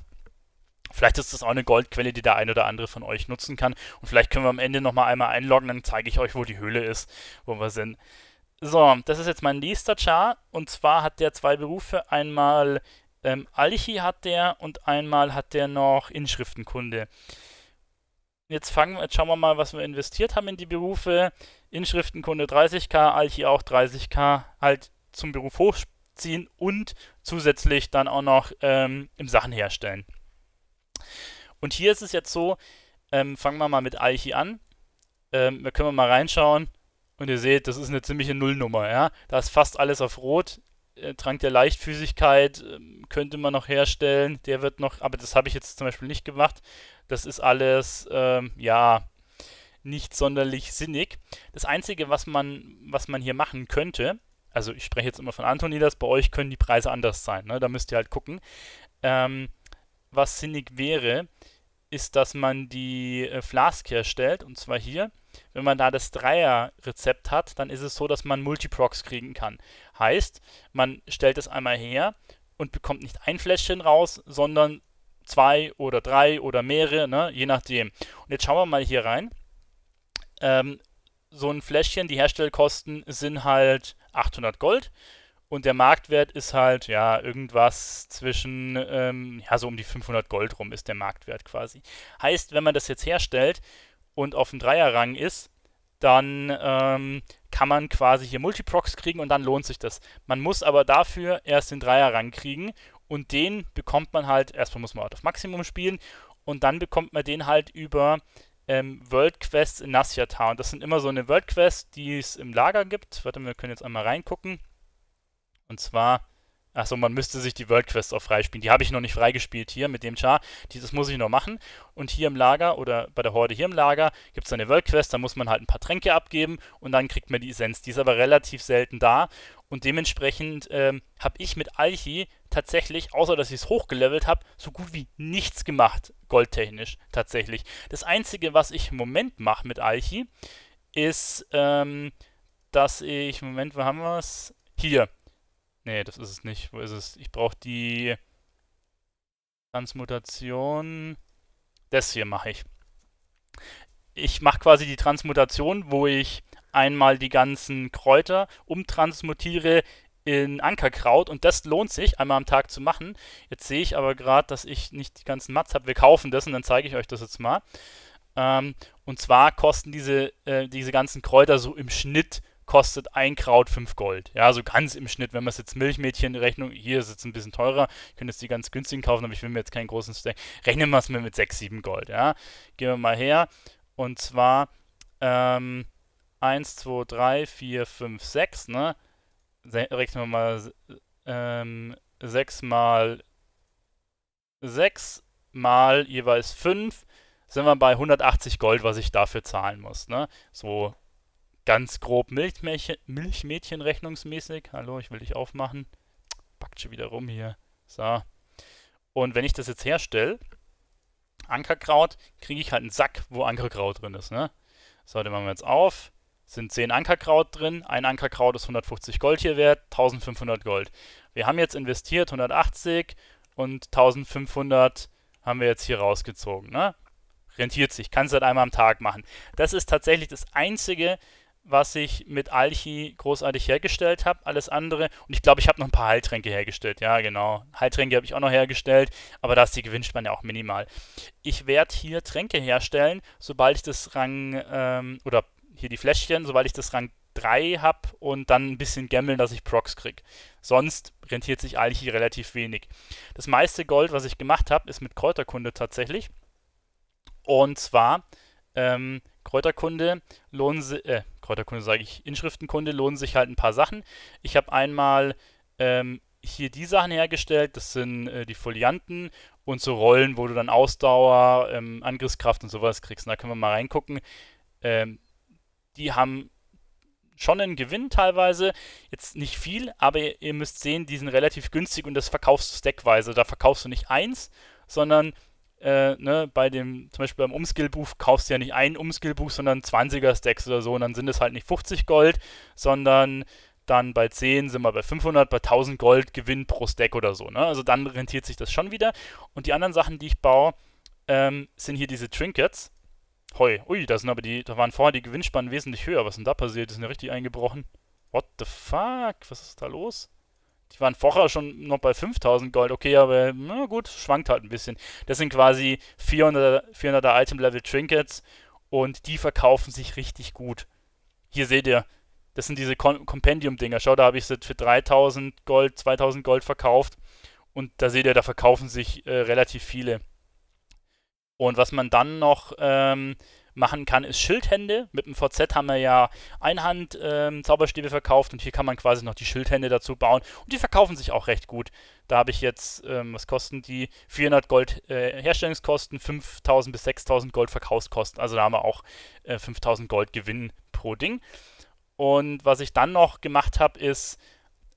Vielleicht ist das auch eine Goldquelle, die der ein oder andere von euch nutzen kann. Und vielleicht können wir am Ende nochmal einmal einloggen, dann zeige ich euch, wo die Höhle ist, wo wir sind. So, das ist jetzt mein nächster Char. Und zwar hat der zwei Berufe. Einmal ähm, Alchi hat der und einmal hat der noch Inschriftenkunde. Jetzt fangen jetzt schauen wir mal, was wir investiert haben in die Berufe. Inschriftenkunde 30k, Alchi auch 30k, halt zum Beruf hochziehen und zusätzlich dann auch noch ähm, im Sachen herstellen. Und hier ist es jetzt so, ähm, fangen wir mal mit Aichi an. Ähm, da können wir mal reinschauen und ihr seht, das ist eine ziemliche Nullnummer. Ja? Da ist fast alles auf Rot. Äh, Trank der Leichtfüßigkeit äh, könnte man noch herstellen. Der wird noch, aber das habe ich jetzt zum Beispiel nicht gemacht. Das ist alles, ähm, ja, nicht sonderlich sinnig. Das Einzige, was man, was man hier machen könnte, also ich spreche jetzt immer von Antonidas, bei euch können die Preise anders sein. Ne? Da müsst ihr halt gucken. Ähm, was sinnig wäre, ist, dass man die äh, Flask herstellt, und zwar hier. Wenn man da das Dreier-Rezept hat, dann ist es so, dass man Multiprocs kriegen kann. Heißt, man stellt es einmal her und bekommt nicht ein Fläschchen raus, sondern zwei oder drei oder mehrere, ne, je nachdem. Und jetzt schauen wir mal hier rein. Ähm, so ein Fläschchen, die Herstellkosten sind halt 800 Gold und der Marktwert ist halt, ja, irgendwas zwischen, ähm, ja, so um die 500 Gold rum ist der Marktwert quasi. Heißt, wenn man das jetzt herstellt und auf dem Dreierrang ist, dann ähm, kann man quasi hier Multiprocs kriegen und dann lohnt sich das. Man muss aber dafür erst den Dreierrang kriegen und den bekommt man halt, erstmal muss man halt auf Maximum spielen und dann bekommt man den halt über ähm, World Quests in Nasya Town. Das sind immer so eine World Quests, die es im Lager gibt. Warte, wir können jetzt einmal reingucken. Und zwar, achso, man müsste sich die World Quest auch freispielen. Die habe ich noch nicht freigespielt hier mit dem Char. Dieses muss ich noch machen. Und hier im Lager oder bei der Horde hier im Lager gibt es eine World Quest, da muss man halt ein paar Tränke abgeben und dann kriegt man die Essenz. Die ist aber relativ selten da. Und dementsprechend ähm, habe ich mit Alchi tatsächlich, außer dass ich es hochgelevelt habe, so gut wie nichts gemacht, goldtechnisch tatsächlich. Das Einzige, was ich im Moment mache mit Alchi, ist, ähm, dass ich, Moment, wo haben wir es? Hier, Nee, das ist es nicht. Wo ist es? Ich brauche die Transmutation. Das hier mache ich. Ich mache quasi die Transmutation, wo ich einmal die ganzen Kräuter umtransmutiere in Ankerkraut und das lohnt sich einmal am Tag zu machen. Jetzt sehe ich aber gerade, dass ich nicht die ganzen Mats habe. Wir kaufen das und dann zeige ich euch das jetzt mal. Ähm, und zwar kosten diese, äh, diese ganzen Kräuter so im Schnitt kostet ein Kraut 5 Gold. Ja, so ganz im Schnitt, wenn man es jetzt Milchmädchen-Rechnung, hier ist es ein bisschen teurer, ich könnte jetzt die ganz günstigen kaufen, aber ich will mir jetzt keinen großen Stack. Rechnen wir es mir mit 6, 7 Gold, ja. Gehen wir mal her. Und zwar ähm, 1, 2, 3, 4, 5, 6, ne? Rechnen wir mal ähm, 6 mal 6 mal jeweils 5 sind wir bei 180 Gold, was ich dafür zahlen muss. Ne? So ganz grob Milchmädchen, Milchmädchen Hallo, ich will dich aufmachen. Packt schon wieder rum hier. So. Und wenn ich das jetzt herstelle, Ankerkraut, kriege ich halt einen Sack, wo Ankerkraut drin ist. Ne? So, den machen wir jetzt auf. Sind 10 Ankerkraut drin. Ein Ankerkraut ist 150 Gold hier wert, 1500 Gold. Wir haben jetzt investiert 180 und 1500 haben wir jetzt hier rausgezogen. Ne? Rentiert sich, kann es halt einmal am Tag machen. Das ist tatsächlich das Einzige, was ich mit Alchi großartig hergestellt habe. Alles andere. Und ich glaube, ich habe noch ein paar Heiltränke hergestellt. Ja, genau. Heiltränke habe ich auch noch hergestellt. Aber da ist die Gewinnspanne auch minimal. Ich werde hier Tränke herstellen, sobald ich das Rang, ähm, oder hier die Fläschchen, sobald ich das Rang 3 habe und dann ein bisschen gammeln, dass ich Procs kriege. Sonst rentiert sich Alchi relativ wenig. Das meiste Gold, was ich gemacht habe, ist mit Kräuterkunde tatsächlich. Und zwar ähm, Kräuterkunde lohnen sich, äh, Kräuterkunde sage ich, Inschriftenkunde lohnen sich halt ein paar Sachen. Ich habe einmal ähm, hier die Sachen hergestellt, das sind äh, die Folianten und so Rollen, wo du dann Ausdauer, ähm, Angriffskraft und sowas kriegst. Und da können wir mal reingucken. Ähm, die haben schon einen Gewinn teilweise, jetzt nicht viel, aber ihr, ihr müsst sehen, die sind relativ günstig und das verkaufst du stackweise. Da verkaufst du nicht eins, sondern äh, ne, bei dem, zum Beispiel beim Umskill-Buch kaufst du ja nicht ein Umskill-Buch, sondern 20er-Stacks oder so und dann sind es halt nicht 50 Gold, sondern dann bei 10 sind wir bei 500, bei 1000 Gold Gewinn pro Stack oder so. Ne? Also dann rentiert sich das schon wieder. Und die anderen Sachen, die ich baue, ähm, sind hier diese Trinkets. Hoi, ui, da sind aber die, da waren vorher die Gewinnspannen wesentlich höher. Was ist denn da passiert? Die sind ja richtig eingebrochen. What the fuck? Was ist da los? Die waren vorher schon noch bei 5000 Gold. Okay, aber na gut, schwankt halt ein bisschen. Das sind quasi 400, 400er Item-Level Trinkets und die verkaufen sich richtig gut. Hier seht ihr, das sind diese Compendium-Dinger. Schau, da habe ich sie für 3000 Gold, 2000 Gold verkauft. Und da seht ihr, da verkaufen sich äh, relativ viele. Und was man dann noch ähm, machen kann, ist Schildhände. Mit dem VZ haben wir ja Einhand ähm, verkauft und hier kann man quasi noch die Schildhände dazu bauen. Und die verkaufen sich auch recht gut. Da habe ich jetzt, ähm, was kosten die? 400 Gold äh, Herstellungskosten, 5000 bis 6000 Gold Verkaufskosten. Also da haben wir auch äh, 5000 Gold Gewinn pro Ding. Und was ich dann noch gemacht habe, ist,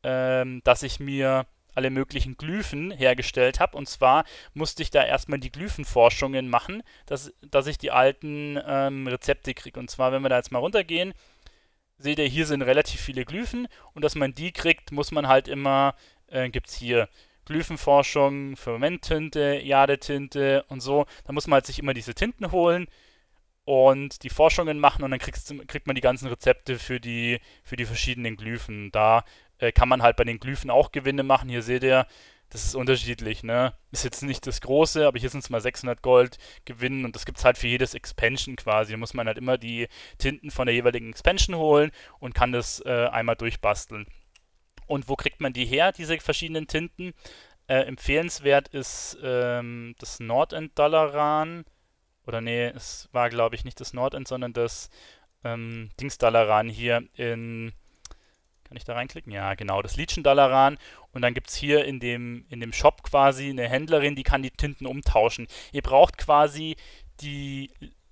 ähm, dass ich mir alle möglichen Glyphen hergestellt habe. Und zwar musste ich da erstmal die Glyphenforschungen machen, dass, dass ich die alten ähm, Rezepte kriege. Und zwar, wenn wir da jetzt mal runtergehen, seht ihr, hier sind relativ viele Glyphen und dass man die kriegt, muss man halt immer, äh, gibt es hier Glyphenforschung, Fermenttinte, Jadetinte und so. Da muss man halt sich immer diese Tinten holen und die Forschungen machen und dann kriegst, kriegt man die ganzen Rezepte für die, für die verschiedenen Glyphen. Da äh, kann man halt bei den Glyphen auch Gewinne machen. Hier seht ihr, das ist unterschiedlich, ne? Ist jetzt nicht das große, aber hier sind es mal 600 Gold Gewinn und das gibt es halt für jedes Expansion quasi. Da muss man halt immer die Tinten von der jeweiligen Expansion holen und kann das äh, einmal durchbasteln. Und wo kriegt man die her, diese verschiedenen Tinten? Äh, empfehlenswert ist ähm, das Nordend Dalaran. Oder nee, es war glaube ich nicht das Nordend, sondern das ähm, Dings Dalaran hier in kann ich da reinklicken? Ja, genau, das Legion Dalaran. Und dann gibt es hier in dem, in dem Shop quasi eine Händlerin, die kann die Tinten umtauschen. Ihr braucht quasi die,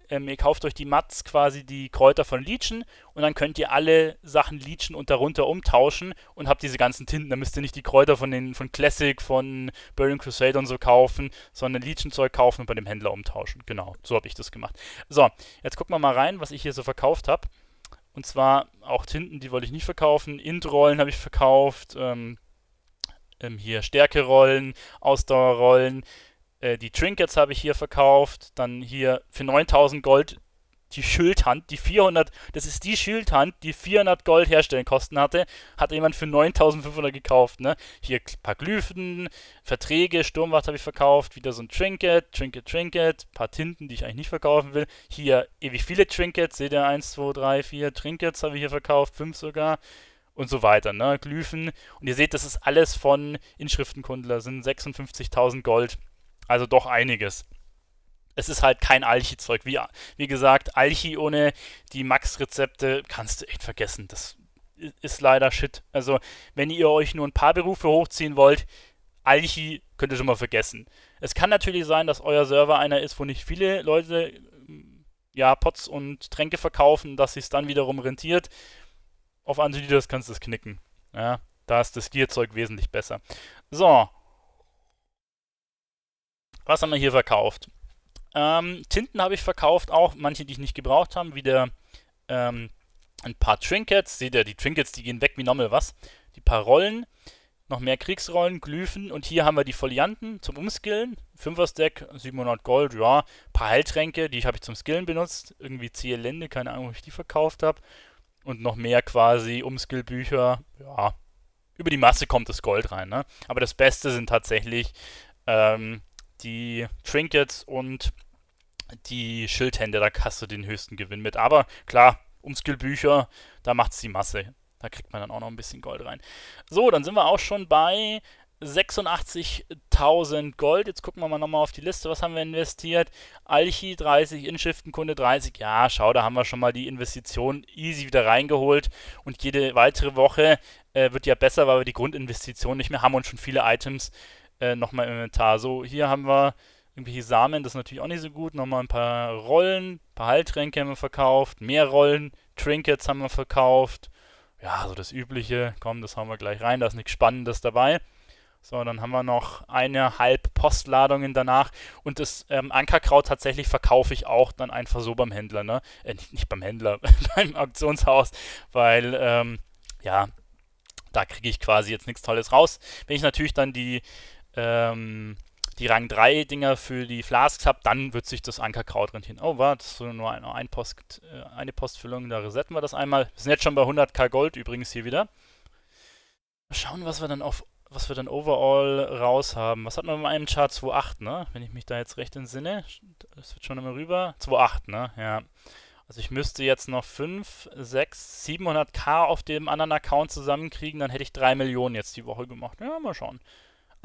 ähm, ihr kauft euch die Mats quasi die Kräuter von Legion und dann könnt ihr alle Sachen Legion und darunter umtauschen und habt diese ganzen Tinten. Da müsst ihr nicht die Kräuter von den von Classic, von Burning Crusade und so kaufen, sondern Legion-Zeug kaufen und bei dem Händler umtauschen. Genau, so habe ich das gemacht. So, jetzt gucken wir mal rein, was ich hier so verkauft habe. Und zwar auch Tinten, die wollte ich nicht verkaufen. Int-Rollen habe ich verkauft. Ähm, ähm, hier Stärkerollen, Ausdauerrollen. Äh, die Trinkets habe ich hier verkauft. Dann hier für 9000 Gold die Schildhand, die 400, das ist die Schildhand, die 400 Gold herstellen kosten hatte, hat jemand für 9500 gekauft, ne? Hier ein paar Glyphen, Verträge, Sturmwacht habe ich verkauft, wieder so ein Trinket, Trinket, Trinket, paar Tinten, die ich eigentlich nicht verkaufen will. Hier ewig viele Trinkets, seht ihr, 1, 2, 3, 4 Trinkets habe ich hier verkauft, 5 sogar und so weiter, ne? Glyphen. Und ihr seht, das ist alles von Inschriftenkundler, sind 56.000 Gold. Also doch einiges es ist halt kein Alchi-Zeug. Wie, wie gesagt, Alchi ohne die Max-Rezepte kannst du echt vergessen. Das ist leider Shit. Also, wenn ihr euch nur ein paar Berufe hochziehen wollt, Alchi könnt ihr schon mal vergessen. Es kann natürlich sein, dass euer Server einer ist, wo nicht viele Leute ja, Pots und Tränke verkaufen, dass sich dann wiederum rentiert. Auf Antididas kannst du es knicken. Ja, da ist das Gearzeug wesentlich besser. So. Was haben wir hier verkauft? Ähm, Tinten habe ich verkauft, auch manche, die ich nicht gebraucht habe, wieder ähm, ein paar Trinkets. Seht ihr, die Trinkets, die gehen weg wie nochmal was. Die paar Rollen, noch mehr Kriegsrollen, Glyphen und hier haben wir die Folianten zum Umskillen. 5er Stack, 700 Gold, ja. Ein paar Heiltränke, die habe ich zum Skillen benutzt. Irgendwie ziehe Lände, keine Ahnung, ob ich die verkauft habe. und noch mehr quasi Umskill-Bücher. Ja, über die Masse kommt das Gold rein. Ne? Aber das Beste sind tatsächlich ähm, die Trinkets und die Schildhände. Da hast du den höchsten Gewinn mit. Aber klar, Umskill-Bücher, da macht es die Masse. Da kriegt man dann auch noch ein bisschen Gold rein. So, dann sind wir auch schon bei 86.000 Gold. Jetzt gucken wir mal nochmal auf die Liste. Was haben wir investiert? Alchi 30, Inschriftenkunde 30. Ja, schau, da haben wir schon mal die Investition easy wieder reingeholt. Und jede weitere Woche äh, wird ja besser, weil wir die Grundinvestition nicht mehr haben und schon viele Items äh, nochmal im Inventar. So, hier haben wir irgendwelche Samen, das ist natürlich auch nicht so gut. Nochmal ein paar Rollen, ein paar Heiltränke haben wir verkauft, mehr Rollen, Trinkets haben wir verkauft. Ja, so das Übliche. Komm, das hauen wir gleich rein, da ist nichts Spannendes dabei. So, dann haben wir noch eine halb Postladungen danach. Und das ähm, Ankerkraut tatsächlich verkaufe ich auch dann einfach so beim Händler, ne? Äh, nicht, nicht beim Händler, beim Auktionshaus, weil, ähm, ja, da kriege ich quasi jetzt nichts Tolles raus. Wenn ich natürlich dann die, ähm, die Rang 3 Dinger für die Flasks habe, dann wird sich das Ankerkraut rentieren. Oh, war das nur eine, ein Post, äh, eine Postfüllung, da resetten wir das einmal. Wir sind jetzt schon bei 100k Gold übrigens hier wieder. Mal schauen, was wir dann auf was wir dann overall raus haben. Was hat man bei einem Chart 2.8, ne? Wenn ich mich da jetzt recht entsinne. Das wird schon immer rüber. 2.8, ne? Ja. Also ich müsste jetzt noch 5, 6, 700k auf dem anderen Account zusammenkriegen, dann hätte ich 3 Millionen jetzt die Woche gemacht. Ja, mal schauen.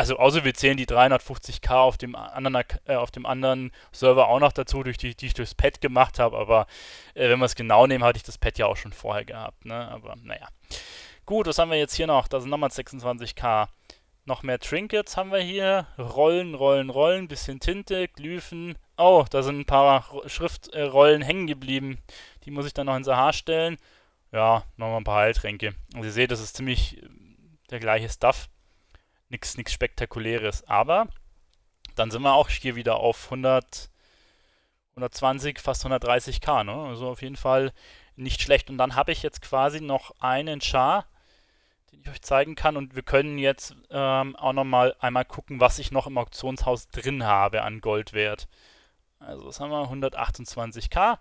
Also außer wir zählen die 350k auf dem anderen, äh, auf dem anderen Server auch noch dazu, durch die, die ich durchs Pad gemacht habe, aber äh, wenn wir es genau nehmen, hatte ich das Pad ja auch schon vorher gehabt, ne? Aber naja. Gut, was haben wir jetzt hier noch? Da sind nochmal 26k. Noch mehr Trinkets haben wir hier. Rollen, Rollen, Rollen. Bisschen Tinte, Glyphen. Oh, da sind ein paar Schriftrollen äh, hängen geblieben. Die muss ich dann noch ins Haar stellen. Ja, nochmal ein paar Heiltränke. Und ihr seht, das ist ziemlich äh, der gleiche Stuff. Nichts nix Spektakuläres. Aber dann sind wir auch hier wieder auf 100, 120, fast 130k. Ne? Also auf jeden Fall nicht schlecht. Und dann habe ich jetzt quasi noch einen Char den ich euch zeigen kann. Und wir können jetzt ähm, auch nochmal einmal gucken, was ich noch im Auktionshaus drin habe an Goldwert. Also was haben wir? 128k.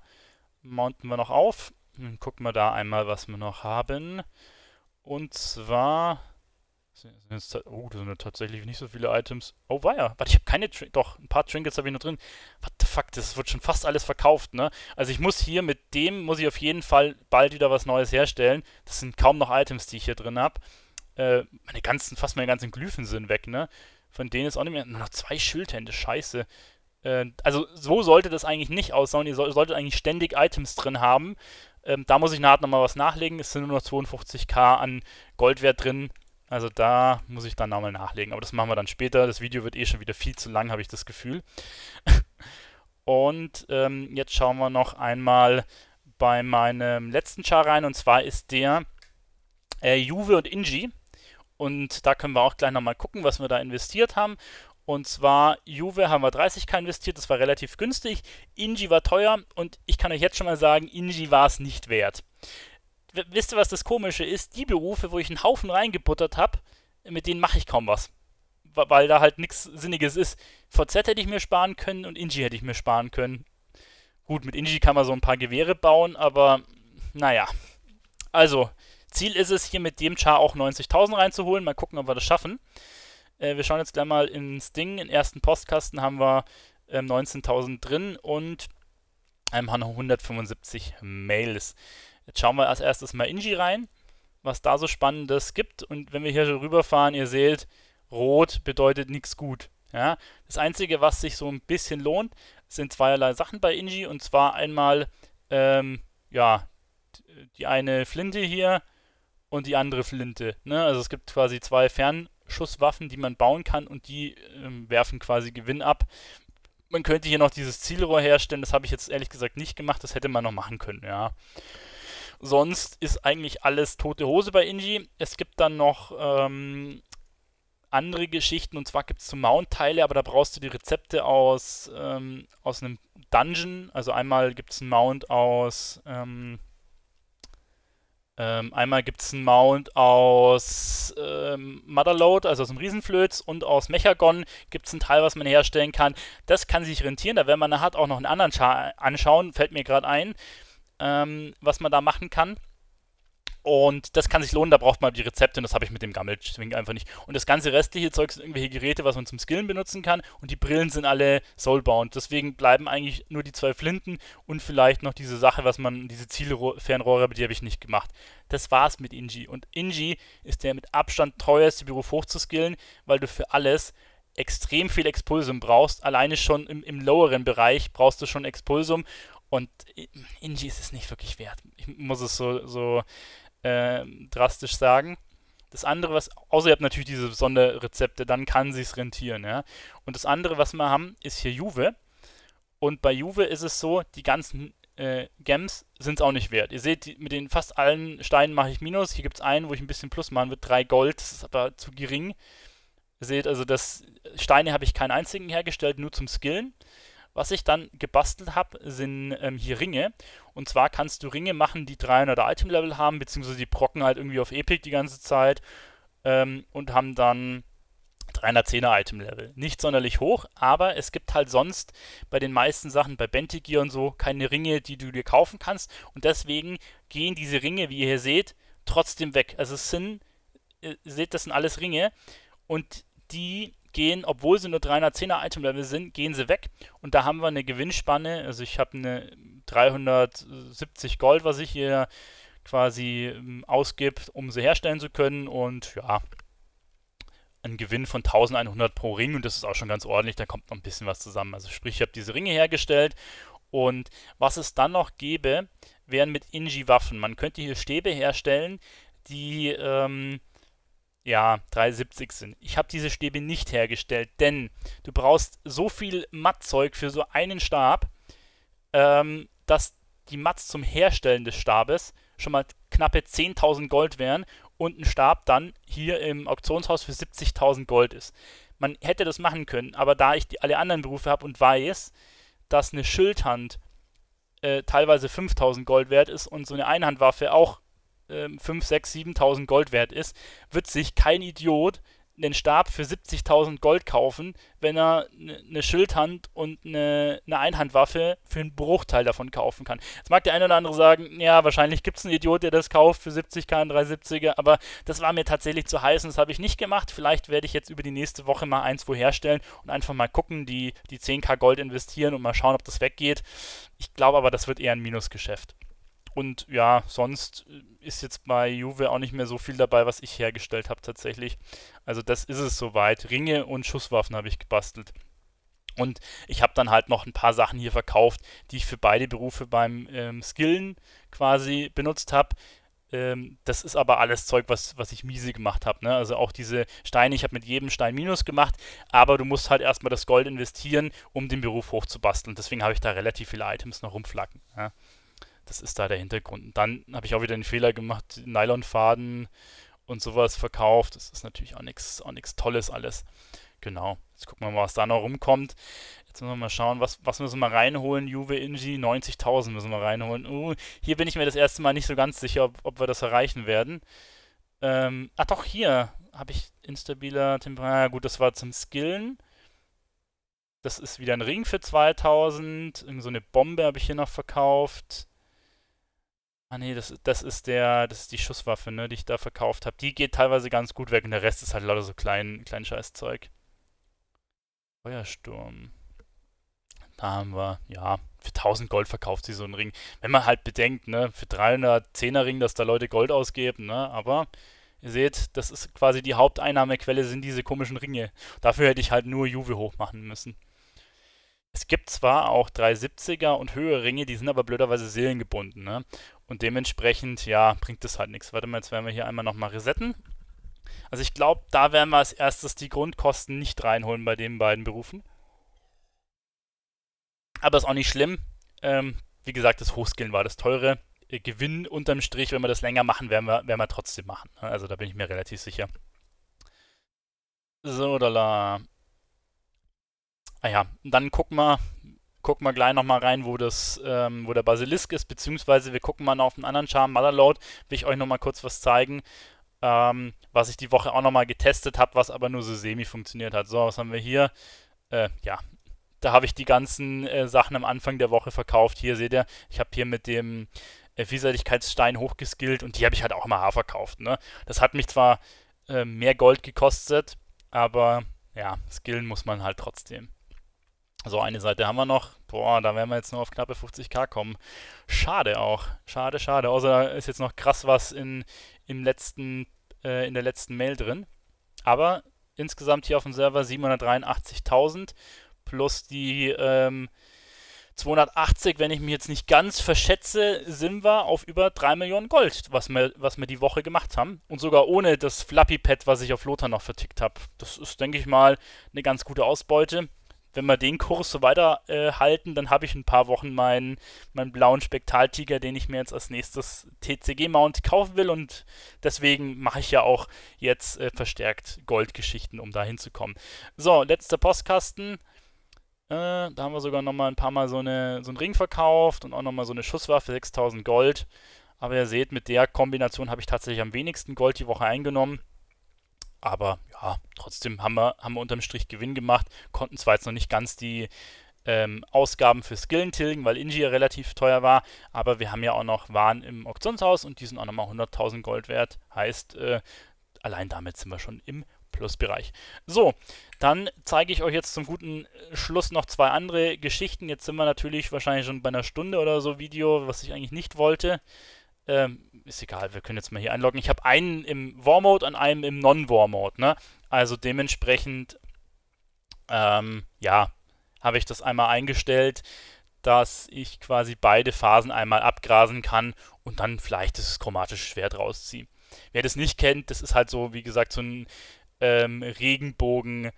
Mounten wir noch auf. Dann gucken wir da einmal, was wir noch haben. Und zwar Oh, da sind tatsächlich nicht so viele Items. Oh, war ja. Warte, ich habe keine. Trin Doch, ein paar Trinkets habe ich noch drin. What the fuck, das wird schon fast alles verkauft, ne? Also, ich muss hier mit dem, muss ich auf jeden Fall bald wieder was Neues herstellen. Das sind kaum noch Items, die ich hier drin habe. Äh, meine ganzen, fast meine ganzen Glyphen sind weg, ne? Von denen ist auch nicht mehr. Nur noch zwei Schildhände, scheiße. Äh, also, so sollte das eigentlich nicht aussehen. Ihr so, solltet eigentlich ständig Items drin haben. Ähm, da muss ich nachher nochmal was nachlegen. Es sind nur noch 52k an Goldwert drin. Also da muss ich dann nochmal nachlegen. Aber das machen wir dann später. Das Video wird eh schon wieder viel zu lang, habe ich das Gefühl. und ähm, jetzt schauen wir noch einmal bei meinem letzten Char rein. Und zwar ist der äh, Juve und Inji. Und da können wir auch gleich nochmal gucken, was wir da investiert haben. Und zwar Juve haben wir 30k investiert, das war relativ günstig. Inji war teuer und ich kann euch jetzt schon mal sagen, Inji war es nicht wert wisst ihr, was das Komische ist? Die Berufe, wo ich einen Haufen reingebuttert habe, mit denen mache ich kaum was. Weil da halt nichts Sinniges ist. VZ hätte ich mir sparen können und Inji hätte ich mir sparen können. Gut, mit Inji kann man so ein paar Gewehre bauen, aber naja. Also, Ziel ist es, hier mit dem Char auch 90.000 reinzuholen. Mal gucken, ob wir das schaffen. Äh, wir schauen jetzt gleich mal ins Ding. Im ersten Postkasten haben wir äh, 19.000 drin und ähm, haben 175 Mails. Jetzt schauen wir als erstes mal Inji rein, was da so Spannendes gibt. Und wenn wir hier so rüberfahren, ihr seht, rot bedeutet nichts gut. Ja? Das Einzige, was sich so ein bisschen lohnt, sind zweierlei Sachen bei Inji. Und zwar einmal, ähm, ja, die eine Flinte hier und die andere Flinte. Ne? Also es gibt quasi zwei Fernschusswaffen, die man bauen kann und die ähm, werfen quasi Gewinn ab. Man könnte hier noch dieses Zielrohr herstellen, das habe ich jetzt ehrlich gesagt nicht gemacht, das hätte man noch machen können, ja. Sonst ist eigentlich alles tote Hose bei Inji. Es gibt dann noch ähm, andere Geschichten und zwar gibt es zum Mount-Teile, aber da brauchst du die Rezepte aus, ähm, aus einem Dungeon. Also einmal gibt es einen Mount aus. Ähm, ähm, einmal gibt es einen Mount aus ähm, Motherload, also aus dem Riesenflöz und aus Mechagon gibt es ein Teil, was man herstellen kann. Das kann sich rentieren, da wenn man hat auch noch einen anderen Char anschauen, fällt mir gerade ein ähm, was man da machen kann. Und das kann sich lohnen, da braucht man die Rezepte und das habe ich mit dem Gammel-Swing einfach nicht. Und das ganze restliche Zeug sind irgendwelche Geräte, was man zum Skillen benutzen kann und die Brillen sind alle soulbound. Deswegen bleiben eigentlich nur die zwei Flinten und vielleicht noch diese Sache, was man, diese Zielfernrohre, aber die habe ich nicht gemacht. Das war's mit Inji. Und Inji ist der mit Abstand teuerste Beruf hochzuskillen, weil du für alles extrem viel Expulsum brauchst. Alleine schon im, im loweren Bereich brauchst du schon Expulsum und Inji ist es nicht wirklich wert. Ich muss es so, so äh, drastisch sagen. Das andere, was, außer ihr habt natürlich diese Sonderrezepte, dann kann sich's rentieren, ja. Und das andere, was wir haben, ist hier Juve. Und bei Juve ist es so, die ganzen äh, Gems sind es auch nicht wert. Ihr seht, mit den fast allen Steinen mache ich Minus. Hier gibt es einen, wo ich ein bisschen Plus machen wird, drei Gold, das ist aber zu gering. Ihr seht also, das Steine habe ich keinen einzigen hergestellt, nur zum Skillen. Was ich dann gebastelt habe, sind ähm, hier Ringe. Und zwar kannst du Ringe machen, die 300 Item-Level haben, beziehungsweise die brocken halt irgendwie auf Epic die ganze Zeit ähm, und haben dann 310er Item-Level. Nicht sonderlich hoch, aber es gibt halt sonst bei den meisten Sachen, bei Bentegear und so, keine Ringe, die du dir kaufen kannst. Und deswegen gehen diese Ringe, wie ihr hier seht, trotzdem weg. Also es sind, ihr seht, das sind alles Ringe. Und die gehen, obwohl sie nur 310er Item-Level sind, gehen sie weg. Und da haben wir eine Gewinnspanne. Also ich habe eine 370 Gold, was ich hier quasi ähm, um sie herstellen zu können. Und ja, ein Gewinn von 1100 pro Ring. Und das ist auch schon ganz ordentlich. Da kommt noch ein bisschen was zusammen. Also sprich, ich habe diese Ringe hergestellt. Und was es dann noch gäbe, wären mit Inji-Waffen. Man könnte hier Stäbe herstellen, die ähm, ja, 370 sind. Ich habe diese Stäbe nicht hergestellt, denn du brauchst so viel Mattzeug für so einen Stab, ähm, dass die Mats zum Herstellen des Stabes schon mal knappe 10.000 Gold wären und ein Stab dann hier im Auktionshaus für 70.000 Gold ist. Man hätte das machen können, aber da ich die, alle anderen Berufe habe und weiß, dass eine Schildhand äh, teilweise 5.000 Gold wert ist und so eine Einhandwaffe auch 5, 6, 7.000 Gold wert ist, wird sich kein Idiot einen Stab für 70.000 Gold kaufen, wenn er eine ne Schildhand und eine, eine Einhandwaffe für einen Bruchteil davon kaufen kann. Jetzt mag der eine oder andere sagen, ja, wahrscheinlich gibt es einen Idiot, der das kauft für 70k einen 370er, aber das war mir tatsächlich zu heiß und das habe ich nicht gemacht. Vielleicht werde ich jetzt über die nächste Woche mal eins herstellen und einfach mal gucken, die, die 10k Gold investieren und mal schauen, ob das weggeht. Ich glaube aber, das wird eher ein Minusgeschäft. Und ja, sonst ist jetzt bei Juve auch nicht mehr so viel dabei, was ich hergestellt habe tatsächlich. Also das ist es soweit. Ringe und Schusswaffen habe ich gebastelt. Und ich habe dann halt noch ein paar Sachen hier verkauft, die ich für beide Berufe beim ähm, Skillen quasi benutzt habe. Ähm, das ist aber alles Zeug, was, was ich miese gemacht habe. Ne? Also auch diese Steine, ich habe mit jedem Stein Minus gemacht, aber du musst halt erstmal das Gold investieren, um den Beruf hochzubasteln. Deswegen habe ich da relativ viele Items noch rumflacken. Ja? Das ist da der Hintergrund. Und dann habe ich auch wieder den Fehler gemacht, Nylonfaden und sowas verkauft. Das ist natürlich auch nichts auch Tolles alles. Genau. Jetzt gucken wir mal, was da noch rumkommt. Jetzt müssen wir mal schauen, was, was müssen wir reinholen. Juve Inji 90.000 müssen wir reinholen. Uh, hier bin ich mir das erste Mal nicht so ganz sicher, ob, ob wir das erreichen werden. Ähm, ach doch, hier habe ich instabiler Temperatur. Gut, das war zum Skillen. Das ist wieder ein Ring für 2000. Irgend so eine Bombe habe ich hier noch verkauft. Ah nee, das, das ist der, das ist die Schusswaffe, ne, die ich da verkauft habe. Die geht teilweise ganz gut weg und der Rest ist halt lauter so klein, klein Scheißzeug. Feuersturm. Da haben wir, ja, für 1000 Gold verkauft sie so einen Ring. Wenn man halt bedenkt, ne, für 310er Ring, dass da Leute Gold ausgeben, ne, aber ihr seht, das ist quasi die Haupteinnahmequelle, sind diese komischen Ringe. Dafür hätte ich halt nur Juve hochmachen müssen. Es gibt zwar auch 370er und höhere Ringe, die sind aber blöderweise seelengebunden, ne? Und dementsprechend, ja, bringt das halt nichts. Warte mal, jetzt werden wir hier einmal nochmal resetten. Also ich glaube, da werden wir als erstes die Grundkosten nicht reinholen bei den beiden Berufen. Aber ist auch nicht schlimm. Ähm, wie gesagt, das Hochskillen war das teure. Äh, Gewinn unterm Strich, wenn wir das länger machen, werden wir, werden wir trotzdem machen. Ne? Also da bin ich mir relativ sicher. So, da la. Ah ja, dann gucken wir, gucken wir gleich nochmal rein, wo, das, ähm, wo der Basilisk ist, beziehungsweise wir gucken mal noch auf einen anderen Charm, Motherload, will ich euch nochmal kurz was zeigen, ähm, was ich die Woche auch nochmal getestet habe, was aber nur so semi funktioniert hat. So, was haben wir hier? Äh, ja, da habe ich die ganzen äh, Sachen am Anfang der Woche verkauft. Hier seht ihr, ich habe hier mit dem äh, Vielseitigkeitsstein hochgeskillt und die habe ich halt auch immer Haar verkauft. Ne? Das hat mich zwar äh, mehr Gold gekostet, aber ja, skillen muss man halt trotzdem. So, eine Seite haben wir noch. Boah, da werden wir jetzt nur auf knappe 50k kommen. Schade auch. Schade, schade. Außer da ist jetzt noch krass was in, im letzten, äh, in der letzten Mail drin. Aber insgesamt hier auf dem Server 783.000 plus die ähm, 280, wenn ich mich jetzt nicht ganz verschätze, sind wir auf über 3 Millionen Gold, was wir, was wir die Woche gemacht haben. Und sogar ohne das Flappy Pad, was ich auf Lothar noch vertickt habe. Das ist, denke ich mal, eine ganz gute Ausbeute. Wenn wir den Kurs so weiter äh, halten, dann habe ich ein paar Wochen meinen, meinen blauen Spektaltiger, den ich mir jetzt als nächstes TCG-Mount kaufen will. Und deswegen mache ich ja auch jetzt äh, verstärkt Goldgeschichten, um da hinzukommen. So, letzter Postkasten. Äh, da haben wir sogar nochmal ein paar Mal so, eine, so einen Ring verkauft und auch nochmal so eine Schusswaffe, 6000 Gold. Aber ihr seht, mit der Kombination habe ich tatsächlich am wenigsten Gold die Woche eingenommen. Aber ja, trotzdem haben wir, haben wir unterm Strich Gewinn gemacht. Konnten zwar jetzt noch nicht ganz die ähm, Ausgaben für Skillen tilgen, weil Ingi ja relativ teuer war. Aber wir haben ja auch noch Waren im Auktionshaus und die sind auch nochmal 100.000 Gold wert. Heißt, äh, allein damit sind wir schon im Plusbereich. So, dann zeige ich euch jetzt zum guten Schluss noch zwei andere Geschichten. Jetzt sind wir natürlich wahrscheinlich schon bei einer Stunde oder so Video, was ich eigentlich nicht wollte. Ähm, ist egal, wir können jetzt mal hier einloggen. Ich habe einen im War-Mode und einen im Non-War-Mode. Ne? Also dementsprechend, ähm, ja, habe ich das einmal eingestellt, dass ich quasi beide Phasen einmal abgrasen kann und dann vielleicht das chromatische Schwert rausziehe. Wer das nicht kennt, das ist halt so, wie gesagt, so ein ähm, Regenbogen,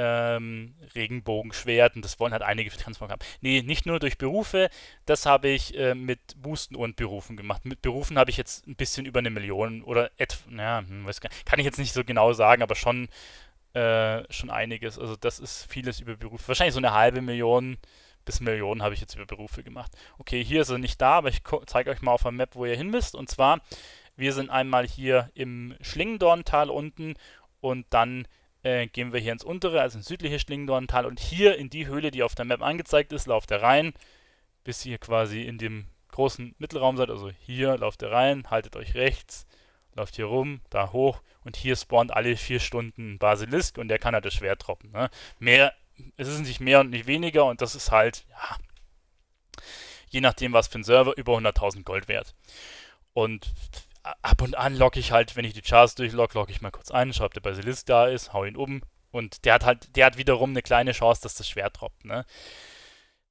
ähm, Regenbogenschwert und das wollen halt einige für Transform haben. Nee, nicht nur durch Berufe, das habe ich äh, mit Boosten und Berufen gemacht. Mit Berufen habe ich jetzt ein bisschen über eine Million oder etwa, ja, hm, kann ich jetzt nicht so genau sagen, aber schon, äh, schon einiges. Also das ist vieles über Berufe. Wahrscheinlich so eine halbe Million bis Millionen habe ich jetzt über Berufe gemacht. Okay, hier ist er nicht da, aber ich zeige euch mal auf der Map, wo ihr hin müsst. Und zwar, wir sind einmal hier im Schlingendorntal unten und dann äh, gehen wir hier ins untere, also ins südliche Schlingendorntal und hier in die Höhle, die auf der Map angezeigt ist, lauft er rein, bis ihr quasi in dem großen Mittelraum seid, also hier lauft ihr rein, haltet euch rechts, lauft hier rum, da hoch und hier spawnt alle vier Stunden Basilisk und der kann halt das Schwert droppen. Ne? Mehr, es ist nicht mehr und nicht weniger und das ist halt, ja, je nachdem was für ein Server, über 100.000 Gold wert. Und ab und an logge ich halt, wenn ich die Charts durchlogge, logge ich mal kurz ein, schau, ob der Basilisk da ist, hau ihn um und der hat halt, der hat wiederum eine kleine Chance, dass das Schwert droppt, ne?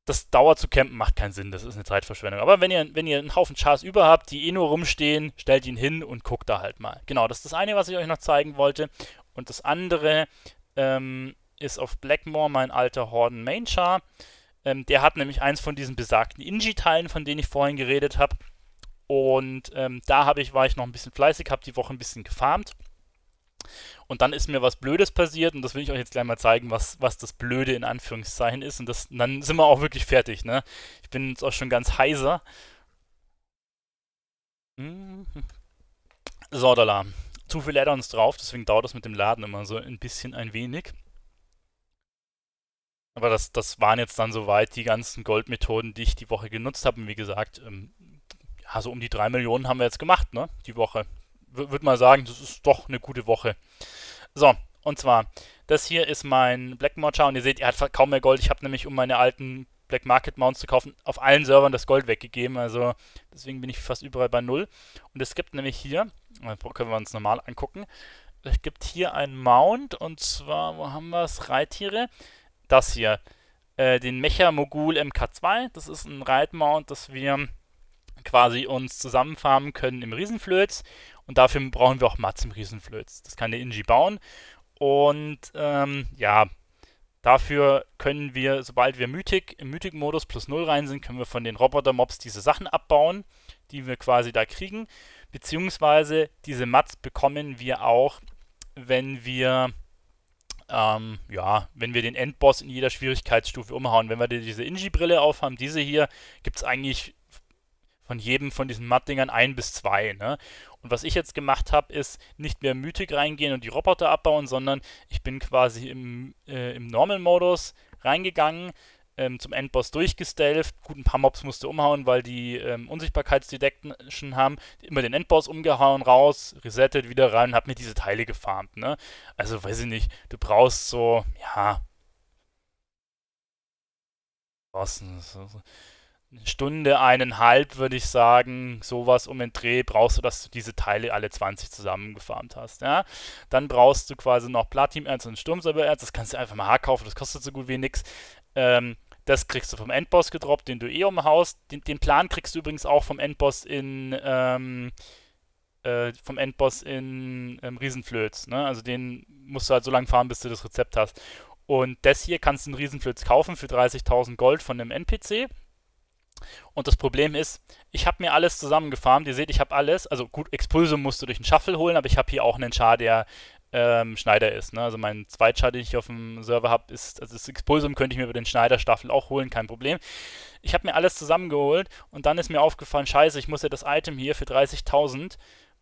Das Dauer zu campen macht keinen Sinn, das ist eine Zeitverschwendung. Aber wenn ihr, wenn ihr einen Haufen Chars über habt, die eh nur rumstehen, stellt ihn hin und guckt da halt mal. Genau, das ist das eine, was ich euch noch zeigen wollte. Und das andere ähm, ist auf Blackmore mein alter Horden Main Char. Ähm, der hat nämlich eins von diesen besagten Inji-Teilen, von denen ich vorhin geredet habe. Und ähm, da ich, war ich noch ein bisschen fleißig, habe die Woche ein bisschen gefarmt. Und dann ist mir was Blödes passiert und das will ich euch jetzt gleich mal zeigen, was, was das Blöde in Anführungszeichen ist. Und, das, dann sind wir auch wirklich fertig, ne? Ich bin jetzt auch schon ganz heiser. Mhm. So, da Zu viel Add-ons drauf, deswegen dauert das mit dem Laden immer so ein bisschen ein wenig. Aber das, das waren jetzt dann soweit die ganzen Goldmethoden, die ich die Woche genutzt habe. Und wie gesagt, ähm, ja, so um die 3 Millionen haben wir jetzt gemacht, ne? Die Woche. W Würde mal sagen, das ist doch eine gute Woche. So, und zwar, das hier ist mein Black Mocha und ihr seht, er hat kaum mehr Gold. Ich habe nämlich, um meine alten Black Market Mounts zu kaufen, auf allen Servern das Gold weggegeben. Also deswegen bin ich fast überall bei Null. Und es gibt nämlich hier, können wir uns normal angucken, es gibt hier einen Mount und zwar, wo haben wir es? Reittiere. Das hier, äh, den Mecha Mogul MK2. Das ist ein Reitmount, das wir quasi uns zusammenfarmen können im Riesenflöz. Und dafür brauchen wir auch Mats im Riesenflöz. Das kann der Inji bauen. Und ähm, ja, dafür können wir, sobald wir Mythic im Mythic-Modus plus 0 rein sind, können wir von den Roboter-Mobs diese Sachen abbauen, die wir quasi da kriegen. Beziehungsweise diese Mats bekommen wir auch, wenn wir ähm, ja, wenn wir den Endboss in jeder Schwierigkeitsstufe umhauen. Wenn wir diese Inji-Brille aufhaben, diese hier, gibt es eigentlich von jedem von diesen Matt-Dingern ein bis zwei. Ne? Und was ich jetzt gemacht habe, ist nicht mehr Mythic reingehen und die Roboter abbauen, sondern ich bin quasi im, äh, im Normal-Modus reingegangen, ähm, zum Endboss durchgestelft. Gut, ein paar Mobs musste umhauen, weil die ähm, Unsichtbarkeitsdetection haben. Immer den Endboss umgehauen, raus, resettet, wieder rein und hab mir diese Teile gefarmt, ne? Also, weiß ich nicht, du brauchst so, ja. Was? Eine Stunde, eineinhalb, würde ich sagen, sowas um den Dreh, brauchst du, dass du diese Teile alle 20 zusammengefarmt hast. Ja? Dann brauchst du quasi noch Platin-Erz und Sturmsäubererz, das kannst du einfach mal kaufen, das kostet so gut wie nichts. Ähm, das kriegst du vom Endboss gedroppt, den du eh umhaust. Den, den Plan kriegst du übrigens auch vom Endboss in, ähm, äh, vom Endboss in ähm, Riesenflöz. Ne? Also den musst du halt so lange fahren, bis du das Rezept hast. Und das hier kannst du in Riesenflöz kaufen für 30.000 Gold von einem NPC. Und das Problem ist, ich habe mir alles zusammengefarmt. Ihr seht, ich habe alles. Also gut, Expulsum musst du durch den Shuffle holen, aber ich habe hier auch einen Char, der ähm, Schneider ist. Ne? Also mein Zweitchar, den ich auf dem Server habe, ist, also das Expulsum könnte ich mir über den Schneider-Staffel auch holen, kein Problem. Ich habe mir alles zusammengeholt und dann ist mir aufgefallen, scheiße, ich muss ja das Item hier für 30.000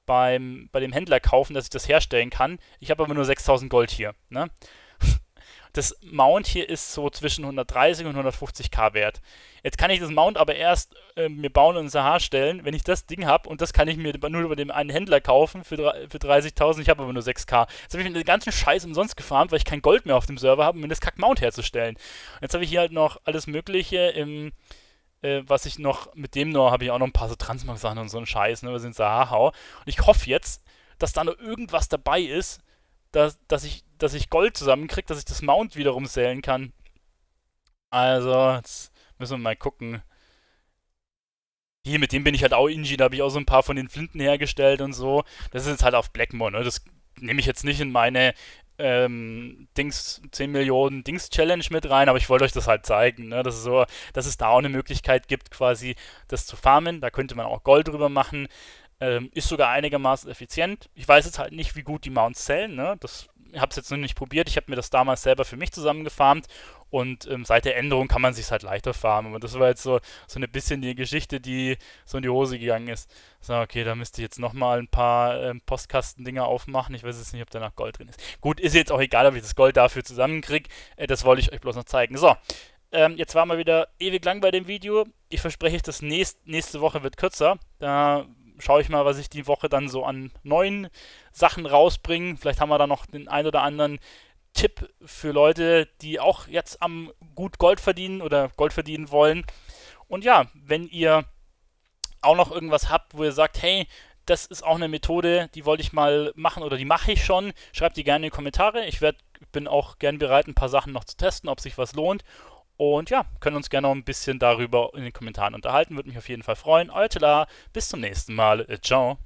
beim, bei dem Händler kaufen, dass ich das herstellen kann. Ich habe aber nur 6.000 Gold hier. Ne? Das Mount hier ist so zwischen 130 und 150k wert. Jetzt kann ich das Mount aber erst äh, mir bauen und Sahar stellen, wenn ich das Ding habe und das kann ich mir nur über den einen Händler kaufen für, für 30.000. Ich habe aber nur 6k. Jetzt habe ich mir den ganzen Scheiß umsonst gefarmt, weil ich kein Gold mehr auf dem Server habe, um mir das Kack-Mount herzustellen. Und jetzt habe ich hier halt noch alles Mögliche im äh, was ich noch, mit dem noch, habe ich auch noch ein paar so Transmark-Sachen und so einen Scheiß, ne, was in Sahar hau. Und ich hoffe jetzt, dass da noch irgendwas dabei ist, dass, dass, ich, dass ich Gold zusammenkriege, dass ich das Mount wiederum zählen kann. Also, jetzt müssen wir mal gucken. Hier, mit dem bin ich halt auch Inji, da habe ich auch so ein paar von den Flinten hergestellt und so. Das ist jetzt halt auf Blackmore, ne? Das nehme ich jetzt nicht in meine ähm, Dings, 10 Millionen Dings-Challenge mit rein, aber ich wollte euch das halt zeigen, ne? dass, es so, dass es da auch eine Möglichkeit gibt, quasi das zu farmen. Da könnte man auch Gold drüber machen. Ähm, ist sogar einigermaßen effizient. Ich weiß jetzt halt nicht, wie gut die Mounts zählen. Ne? Das habe es jetzt noch nicht probiert. Ich habe mir das damals selber für mich zusammengefarmt und ähm, seit der Änderung kann man sich halt leichter farmen. Und das war jetzt so, so ein bisschen die Geschichte, die so in die Hose gegangen ist. So, okay, da müsste ich jetzt nochmal ein paar ähm, Postkastendinger aufmachen. Ich weiß jetzt nicht, ob da noch Gold drin ist. Gut, ist jetzt auch egal, ob ich das Gold dafür zusammenkriege. Äh, das wollte ich euch bloß noch zeigen. So, ähm, jetzt waren wir wieder ewig lang bei dem Video. Ich verspreche euch, das nächst, nächste Woche wird kürzer. Da schaue ich mal, was ich die Woche dann so an neuen Sachen rausbringe. Vielleicht haben wir da noch den ein oder anderen Tipp für Leute, die auch jetzt am gut Gold verdienen oder Gold verdienen wollen. Und ja, wenn ihr auch noch irgendwas habt, wo ihr sagt, hey, das ist auch eine Methode, die wollte ich mal machen oder die mache ich schon, schreibt die gerne in die Kommentare. Ich werd, bin auch gern bereit, ein paar Sachen noch zu testen, ob sich was lohnt. Und ja, können uns gerne noch ein bisschen darüber in den Kommentaren unterhalten. Würde mich auf jeden Fall freuen. Euer Tela, bis zum nächsten Mal. Ciao.